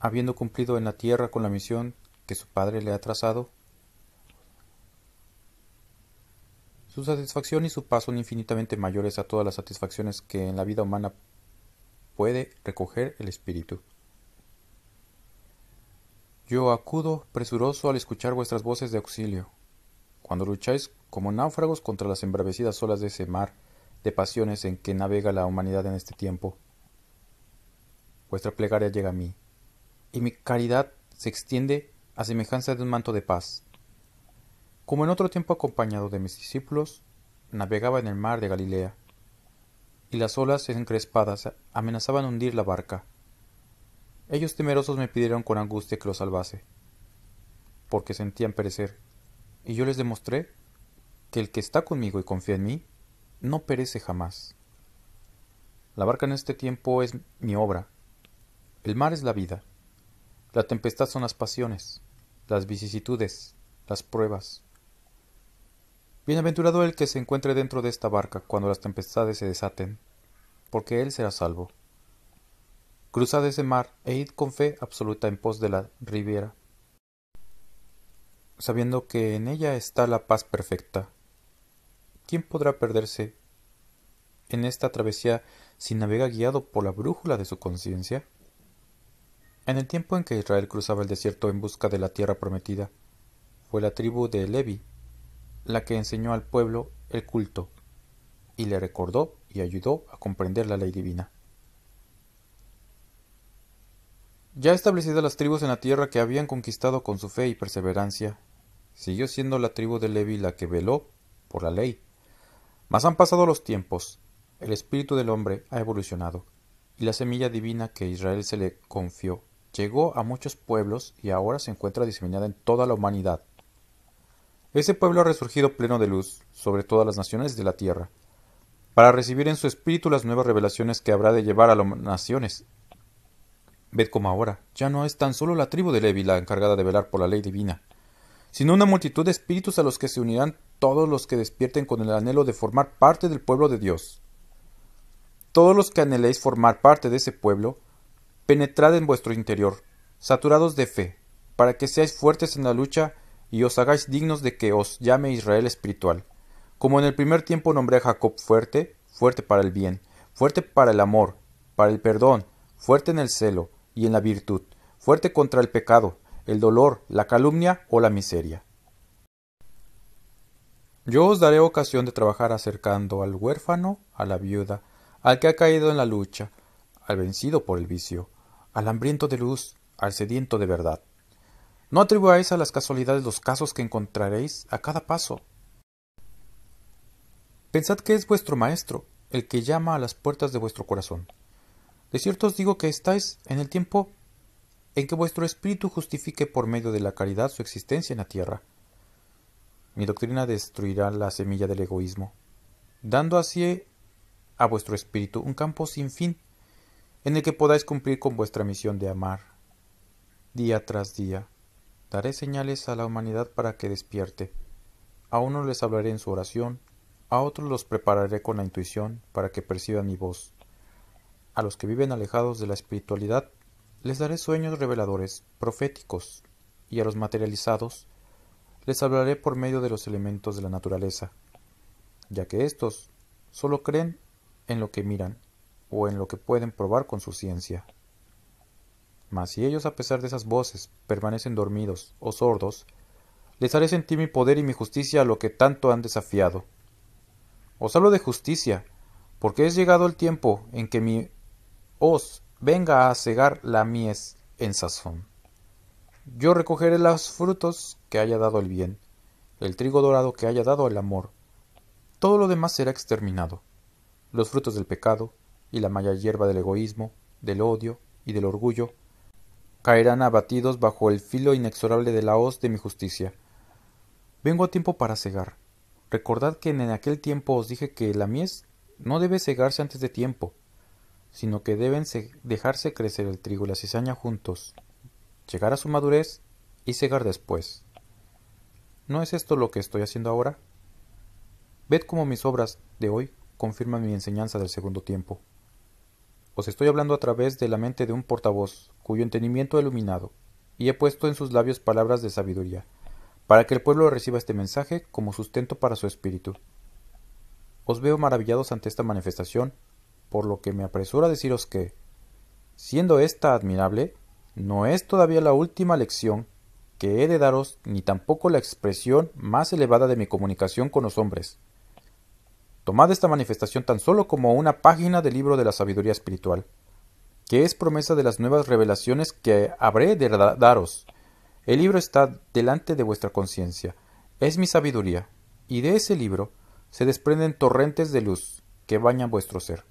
habiendo cumplido en la tierra con la misión que su padre le ha trazado, su satisfacción y su paz son infinitamente mayores a todas las satisfacciones que en la vida humana puede recoger el espíritu. Yo acudo presuroso al escuchar vuestras voces de auxilio, cuando lucháis como náufragos contra las embravecidas olas de ese mar de pasiones en que navega la humanidad en este tiempo. Vuestra plegaria llega a mí, y mi caridad se extiende a semejanza de un manto de paz. Como en otro tiempo acompañado de mis discípulos, navegaba en el mar de Galilea, y las olas encrespadas amenazaban hundir la barca. Ellos temerosos me pidieron con angustia que los salvase, porque sentían perecer, y yo les demostré que el que está conmigo y confía en mí, no perece jamás. La barca en este tiempo es mi obra, el mar es la vida, la tempestad son las pasiones, las vicisitudes, las pruebas. Bienaventurado el que se encuentre dentro de esta barca cuando las tempestades se desaten, porque él será salvo. Cruzad ese mar e id con fe absoluta en pos de la riviera, sabiendo que en ella está la paz perfecta. ¿Quién podrá perderse en esta travesía si navega guiado por la brújula de su conciencia? En el tiempo en que Israel cruzaba el desierto en busca de la tierra prometida, fue la tribu de Levi la que enseñó al pueblo el culto y le recordó y ayudó a comprender la ley divina. Ya establecidas las tribus en la tierra que habían conquistado con su fe y perseverancia, siguió siendo la tribu de Levi la que veló por la ley. Mas han pasado los tiempos, el espíritu del hombre ha evolucionado, y la semilla divina que Israel se le confió llegó a muchos pueblos y ahora se encuentra diseminada en toda la humanidad. Ese pueblo ha resurgido pleno de luz sobre todas las naciones de la tierra, para recibir en su espíritu las nuevas revelaciones que habrá de llevar a las naciones. Ved como ahora ya no es tan solo la tribu de Levi la encargada de velar por la ley divina, sino una multitud de espíritus a los que se unirán todos los que despierten con el anhelo de formar parte del pueblo de Dios. Todos los que anheléis formar parte de ese pueblo, penetrad en vuestro interior, saturados de fe, para que seáis fuertes en la lucha y os hagáis dignos de que os llame Israel espiritual. Como en el primer tiempo nombré a Jacob fuerte, fuerte para el bien, fuerte para el amor, para el perdón, fuerte en el celo y en la virtud, fuerte contra el pecado, el dolor, la calumnia o la miseria. Yo os daré ocasión de trabajar acercando al huérfano, a la viuda, al que ha caído en la lucha, al vencido por el vicio, al hambriento de luz, al sediento de verdad. No atribuáis a las casualidades los casos que encontraréis a cada paso. Pensad que es vuestro Maestro, el que llama a las puertas de vuestro corazón. De cierto os digo que estáis en el tiempo en que vuestro espíritu justifique por medio de la caridad su existencia en la tierra. Mi doctrina destruirá la semilla del egoísmo, dando así a vuestro espíritu un campo sin fin, en el que podáis cumplir con vuestra misión de amar, día tras día, Daré señales a la humanidad para que despierte. A unos les hablaré en su oración, a otros los prepararé con la intuición para que perciban mi voz. A los que viven alejados de la espiritualidad les daré sueños reveladores, proféticos, y a los materializados les hablaré por medio de los elementos de la naturaleza, ya que éstos solo creen en lo que miran o en lo que pueden probar con su ciencia. Mas si ellos, a pesar de esas voces, permanecen dormidos o sordos, les haré sentir mi poder y mi justicia a lo que tanto han desafiado. Os hablo de justicia, porque es llegado el tiempo en que mi hoz venga a cegar la mies en sazón. Yo recogeré los frutos que haya dado el bien, el trigo dorado que haya dado el amor. Todo lo demás será exterminado, los frutos del pecado y la malla hierba del egoísmo, del odio y del orgullo caerán abatidos bajo el filo inexorable de la hoz de mi justicia. Vengo a tiempo para cegar. Recordad que en aquel tiempo os dije que la mies no debe cegarse antes de tiempo, sino que deben dejarse crecer el trigo y la cizaña juntos, llegar a su madurez y cegar después. ¿No es esto lo que estoy haciendo ahora? Ved cómo mis obras de hoy confirman mi enseñanza del segundo tiempo. Os estoy hablando a través de la mente de un portavoz, cuyo entendimiento he iluminado, y he puesto en sus labios palabras de sabiduría, para que el pueblo reciba este mensaje como sustento para su espíritu. Os veo maravillados ante esta manifestación, por lo que me apresuro a deciros que, siendo esta admirable, no es todavía la última lección que he de daros, ni tampoco la expresión más elevada de mi comunicación con los hombres. Tomad esta manifestación tan solo como una página del libro de la sabiduría espiritual, que es promesa de las nuevas revelaciones que habré de daros. El libro está delante de vuestra conciencia, es mi sabiduría, y de ese libro se desprenden torrentes de luz que bañan vuestro ser.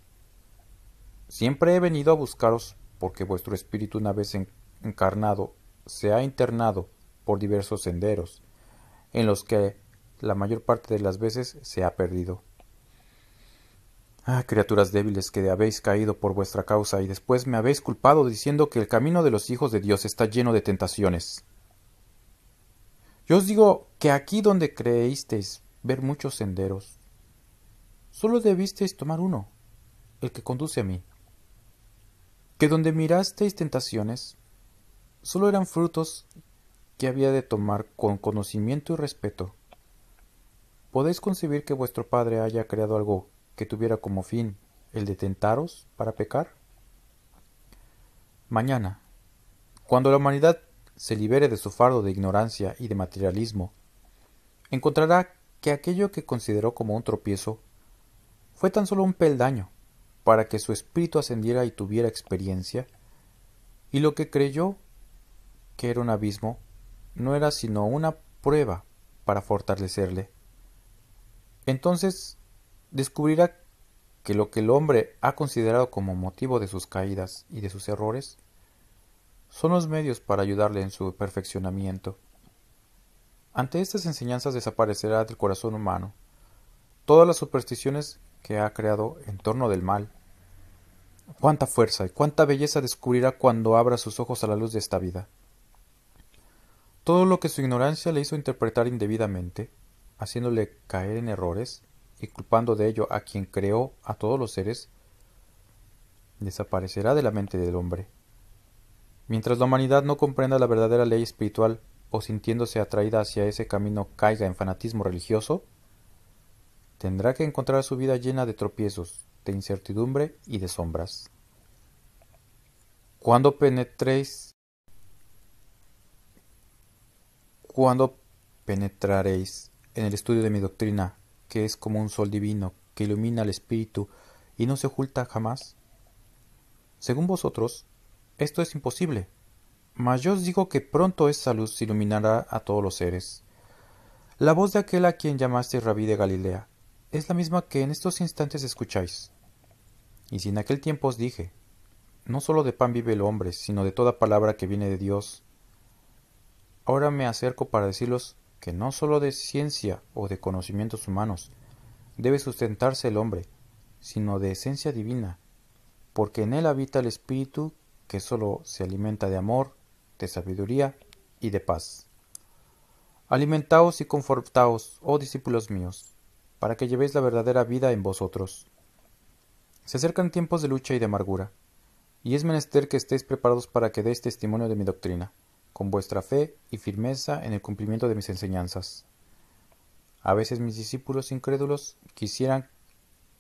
Siempre he venido a buscaros porque vuestro espíritu una vez encarnado se ha internado por diversos senderos, en los que la mayor parte de las veces se ha perdido. Ah, criaturas débiles que habéis caído por vuestra causa y después me habéis culpado diciendo que el camino de los hijos de Dios está lleno de tentaciones. Yo os digo que aquí donde creísteis ver muchos senderos, solo debisteis tomar uno, el que conduce a mí. Que donde mirasteis tentaciones, solo eran frutos que había de tomar con conocimiento y respeto. ¿Podéis concebir que vuestro Padre haya creado algo que tuviera como fin el de tentaros para pecar? Mañana, cuando la humanidad se libere de su fardo de ignorancia y de materialismo, encontrará que aquello que consideró como un tropiezo fue tan solo un peldaño para que su espíritu ascendiera y tuviera experiencia, y lo que creyó que era un abismo no era sino una prueba para fortalecerle. Entonces descubrirá que lo que el hombre ha considerado como motivo de sus caídas y de sus errores son los medios para ayudarle en su perfeccionamiento. Ante estas enseñanzas desaparecerá del corazón humano todas las supersticiones que ha creado en torno del mal. Cuánta fuerza y cuánta belleza descubrirá cuando abra sus ojos a la luz de esta vida. Todo lo que su ignorancia le hizo interpretar indebidamente, haciéndole caer en errores y culpando de ello a quien creó a todos los seres, desaparecerá de la mente del hombre. Mientras la humanidad no comprenda la verdadera ley espiritual o sintiéndose atraída hacia ese camino caiga en fanatismo religioso, tendrá que encontrar su vida llena de tropiezos, de incertidumbre y de sombras. Cuando penetréis, cuando penetraréis en el estudio de mi doctrina, que es como un sol divino que ilumina al espíritu y no se oculta jamás? Según vosotros, esto es imposible, mas yo os digo que pronto esa luz iluminará a todos los seres. La voz de aquel a quien llamaste Rabí de Galilea es la misma que en estos instantes escucháis. Y si en aquel tiempo os dije, no sólo de pan vive el hombre, sino de toda palabra que viene de Dios, ahora me acerco para deciros que no sólo de ciencia o de conocimientos humanos debe sustentarse el hombre, sino de esencia divina, porque en él habita el espíritu que sólo se alimenta de amor, de sabiduría y de paz. Alimentaos y confortaos, oh discípulos míos, para que llevéis la verdadera vida en vosotros. Se acercan tiempos de lucha y de amargura, y es menester que estéis preparados para que deis testimonio de mi doctrina, con vuestra fe y firmeza en el cumplimiento de mis enseñanzas. A veces mis discípulos incrédulos quisieran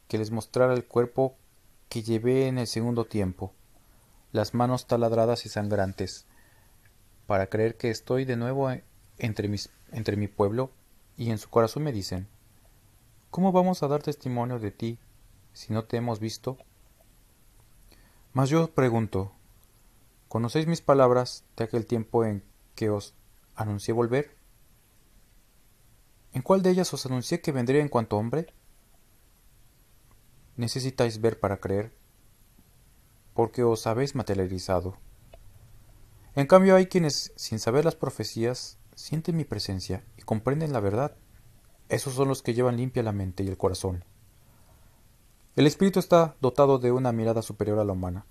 que les mostrara el cuerpo que llevé en el segundo tiempo, las manos taladradas y sangrantes, para creer que estoy de nuevo entre, mi pueblo, y en su corazón me dicen, ¿cómo vamos a dar testimonio de ti si no te hemos visto? Mas yo pregunto, ¿conocéis mis palabras de aquel tiempo en que os anuncié volver? ¿En cuál de ellas os anuncié que vendría en cuanto hombre? Necesitáis ver para creer, porque os habéis materializado. En cambio hay quienes, sin saber las profecías, sienten mi presencia y comprenden la verdad. Esos son los que llevan limpia la mente y el corazón. El espíritu está dotado de una mirada superior a la humana,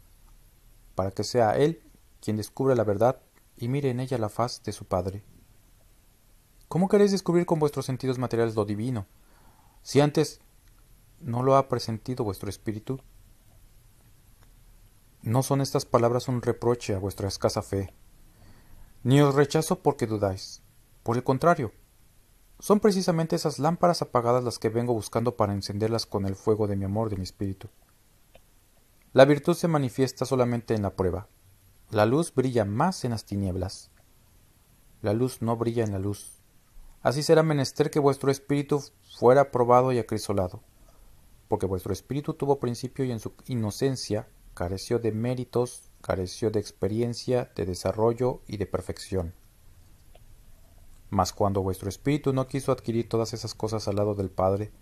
para que sea él quien descubre la verdad y mire en ella la faz de su Padre. ¿Cómo queréis descubrir con vuestros sentidos materiales lo divino, si antes no lo ha presentido vuestro espíritu? No son estas palabras un reproche a vuestra escasa fe, ni os rechazo porque dudáis. Por el contrario, son precisamente esas lámparas apagadas las que vengo buscando para encenderlas con el fuego de mi amor, de mi espíritu. La virtud se manifiesta solamente en la prueba. La luz brilla más en las tinieblas. La luz no brilla en la luz. Así será menester que vuestro espíritu fuera probado y acrisolado, porque vuestro espíritu tuvo principio y en su inocencia careció de méritos, careció de experiencia, de desarrollo y de perfección. Mas cuando vuestro espíritu no quiso adquirir todas esas cosas al lado del Padre,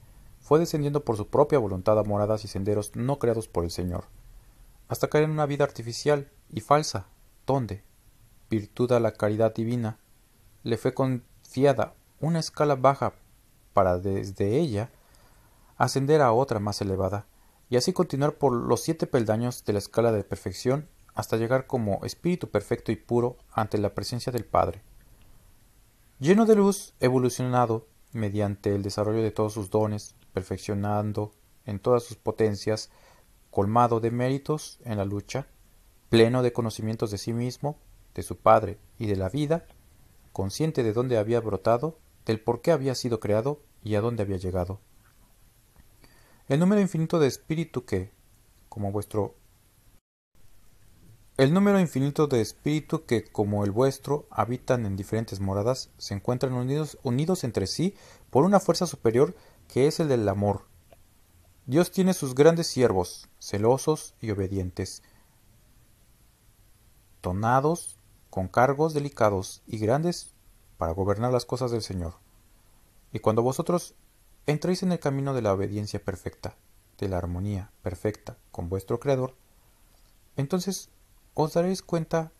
fue descendiendo por su propia voluntad a moradas y senderos no creados por el Señor, hasta caer en una vida artificial y falsa, donde, virtud a la caridad divina, le fue confiada una escala baja para desde ella ascender a otra más elevada, y así continuar por los siete peldaños de la escala de perfección hasta llegar como espíritu perfecto y puro ante la presencia del Padre. Lleno de luz, evolucionado mediante el desarrollo de todos sus dones, perfeccionando en todas sus potencias, colmado de méritos en la lucha, pleno de conocimientos de sí mismo, de su Padre y de la vida, consciente de dónde había brotado, del por qué había sido creado y a dónde había llegado. El número infinito de espíritu que, como vuestro el número infinito de espíritu que, como el vuestro, habitan en diferentes moradas, se encuentran unidos, unidos entre sí por una fuerza superior que es el del amor. Dios tiene sus grandes siervos, celosos y obedientes, tonados, con cargos delicados y grandes para gobernar las cosas del Señor. Y cuando vosotros entréis en el camino de la obediencia perfecta, de la armonía perfecta con vuestro Creador, entonces os daréis cuenta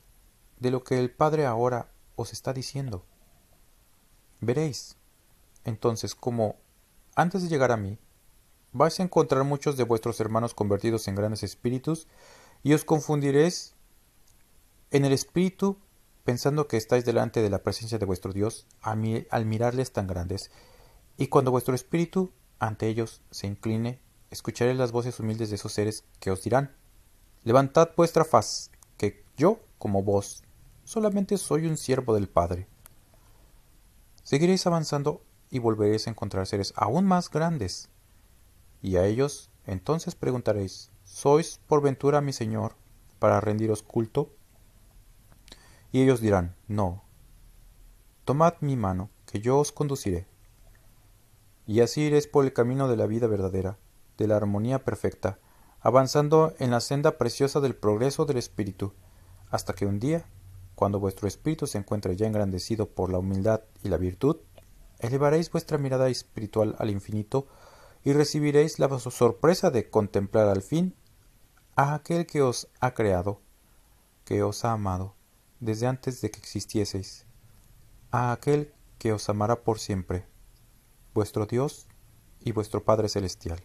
de lo que el Padre ahora os está diciendo. Veréis, entonces, como antes de llegar a mí, vais a encontrar muchos de vuestros hermanos convertidos en grandes espíritus, y os confundiréis en el espíritu pensando que estáis delante de la presencia de vuestro Dios al mirarles tan grandes, y cuando vuestro espíritu ante ellos se incline, escucharéis las voces humildes de esos seres que os dirán, levantad vuestra faz, que yo, como vos, solamente soy un siervo del Padre. Seguiréis avanzando y volveréis a encontrar seres aún más grandes. Y a ellos entonces preguntaréis, ¿sois por ventura mi Señor para rendiros culto? Y ellos dirán, no. Tomad mi mano, que yo os conduciré. Y así iréis por el camino de la vida verdadera, de la armonía perfecta, avanzando en la senda preciosa del progreso del espíritu, hasta que un día, cuando vuestro espíritu se encuentre ya engrandecido por la humildad y la virtud, elevaréis vuestra mirada espiritual al infinito y recibiréis la sorpresa de contemplar al fin a aquel que os ha creado, que os ha amado desde antes de que existieseis, a aquel que os amará por siempre, vuestro Dios y vuestro Padre Celestial.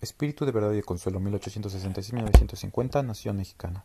Espíritu de verdad y consuelo, 1866-1950, Nación Mexicana.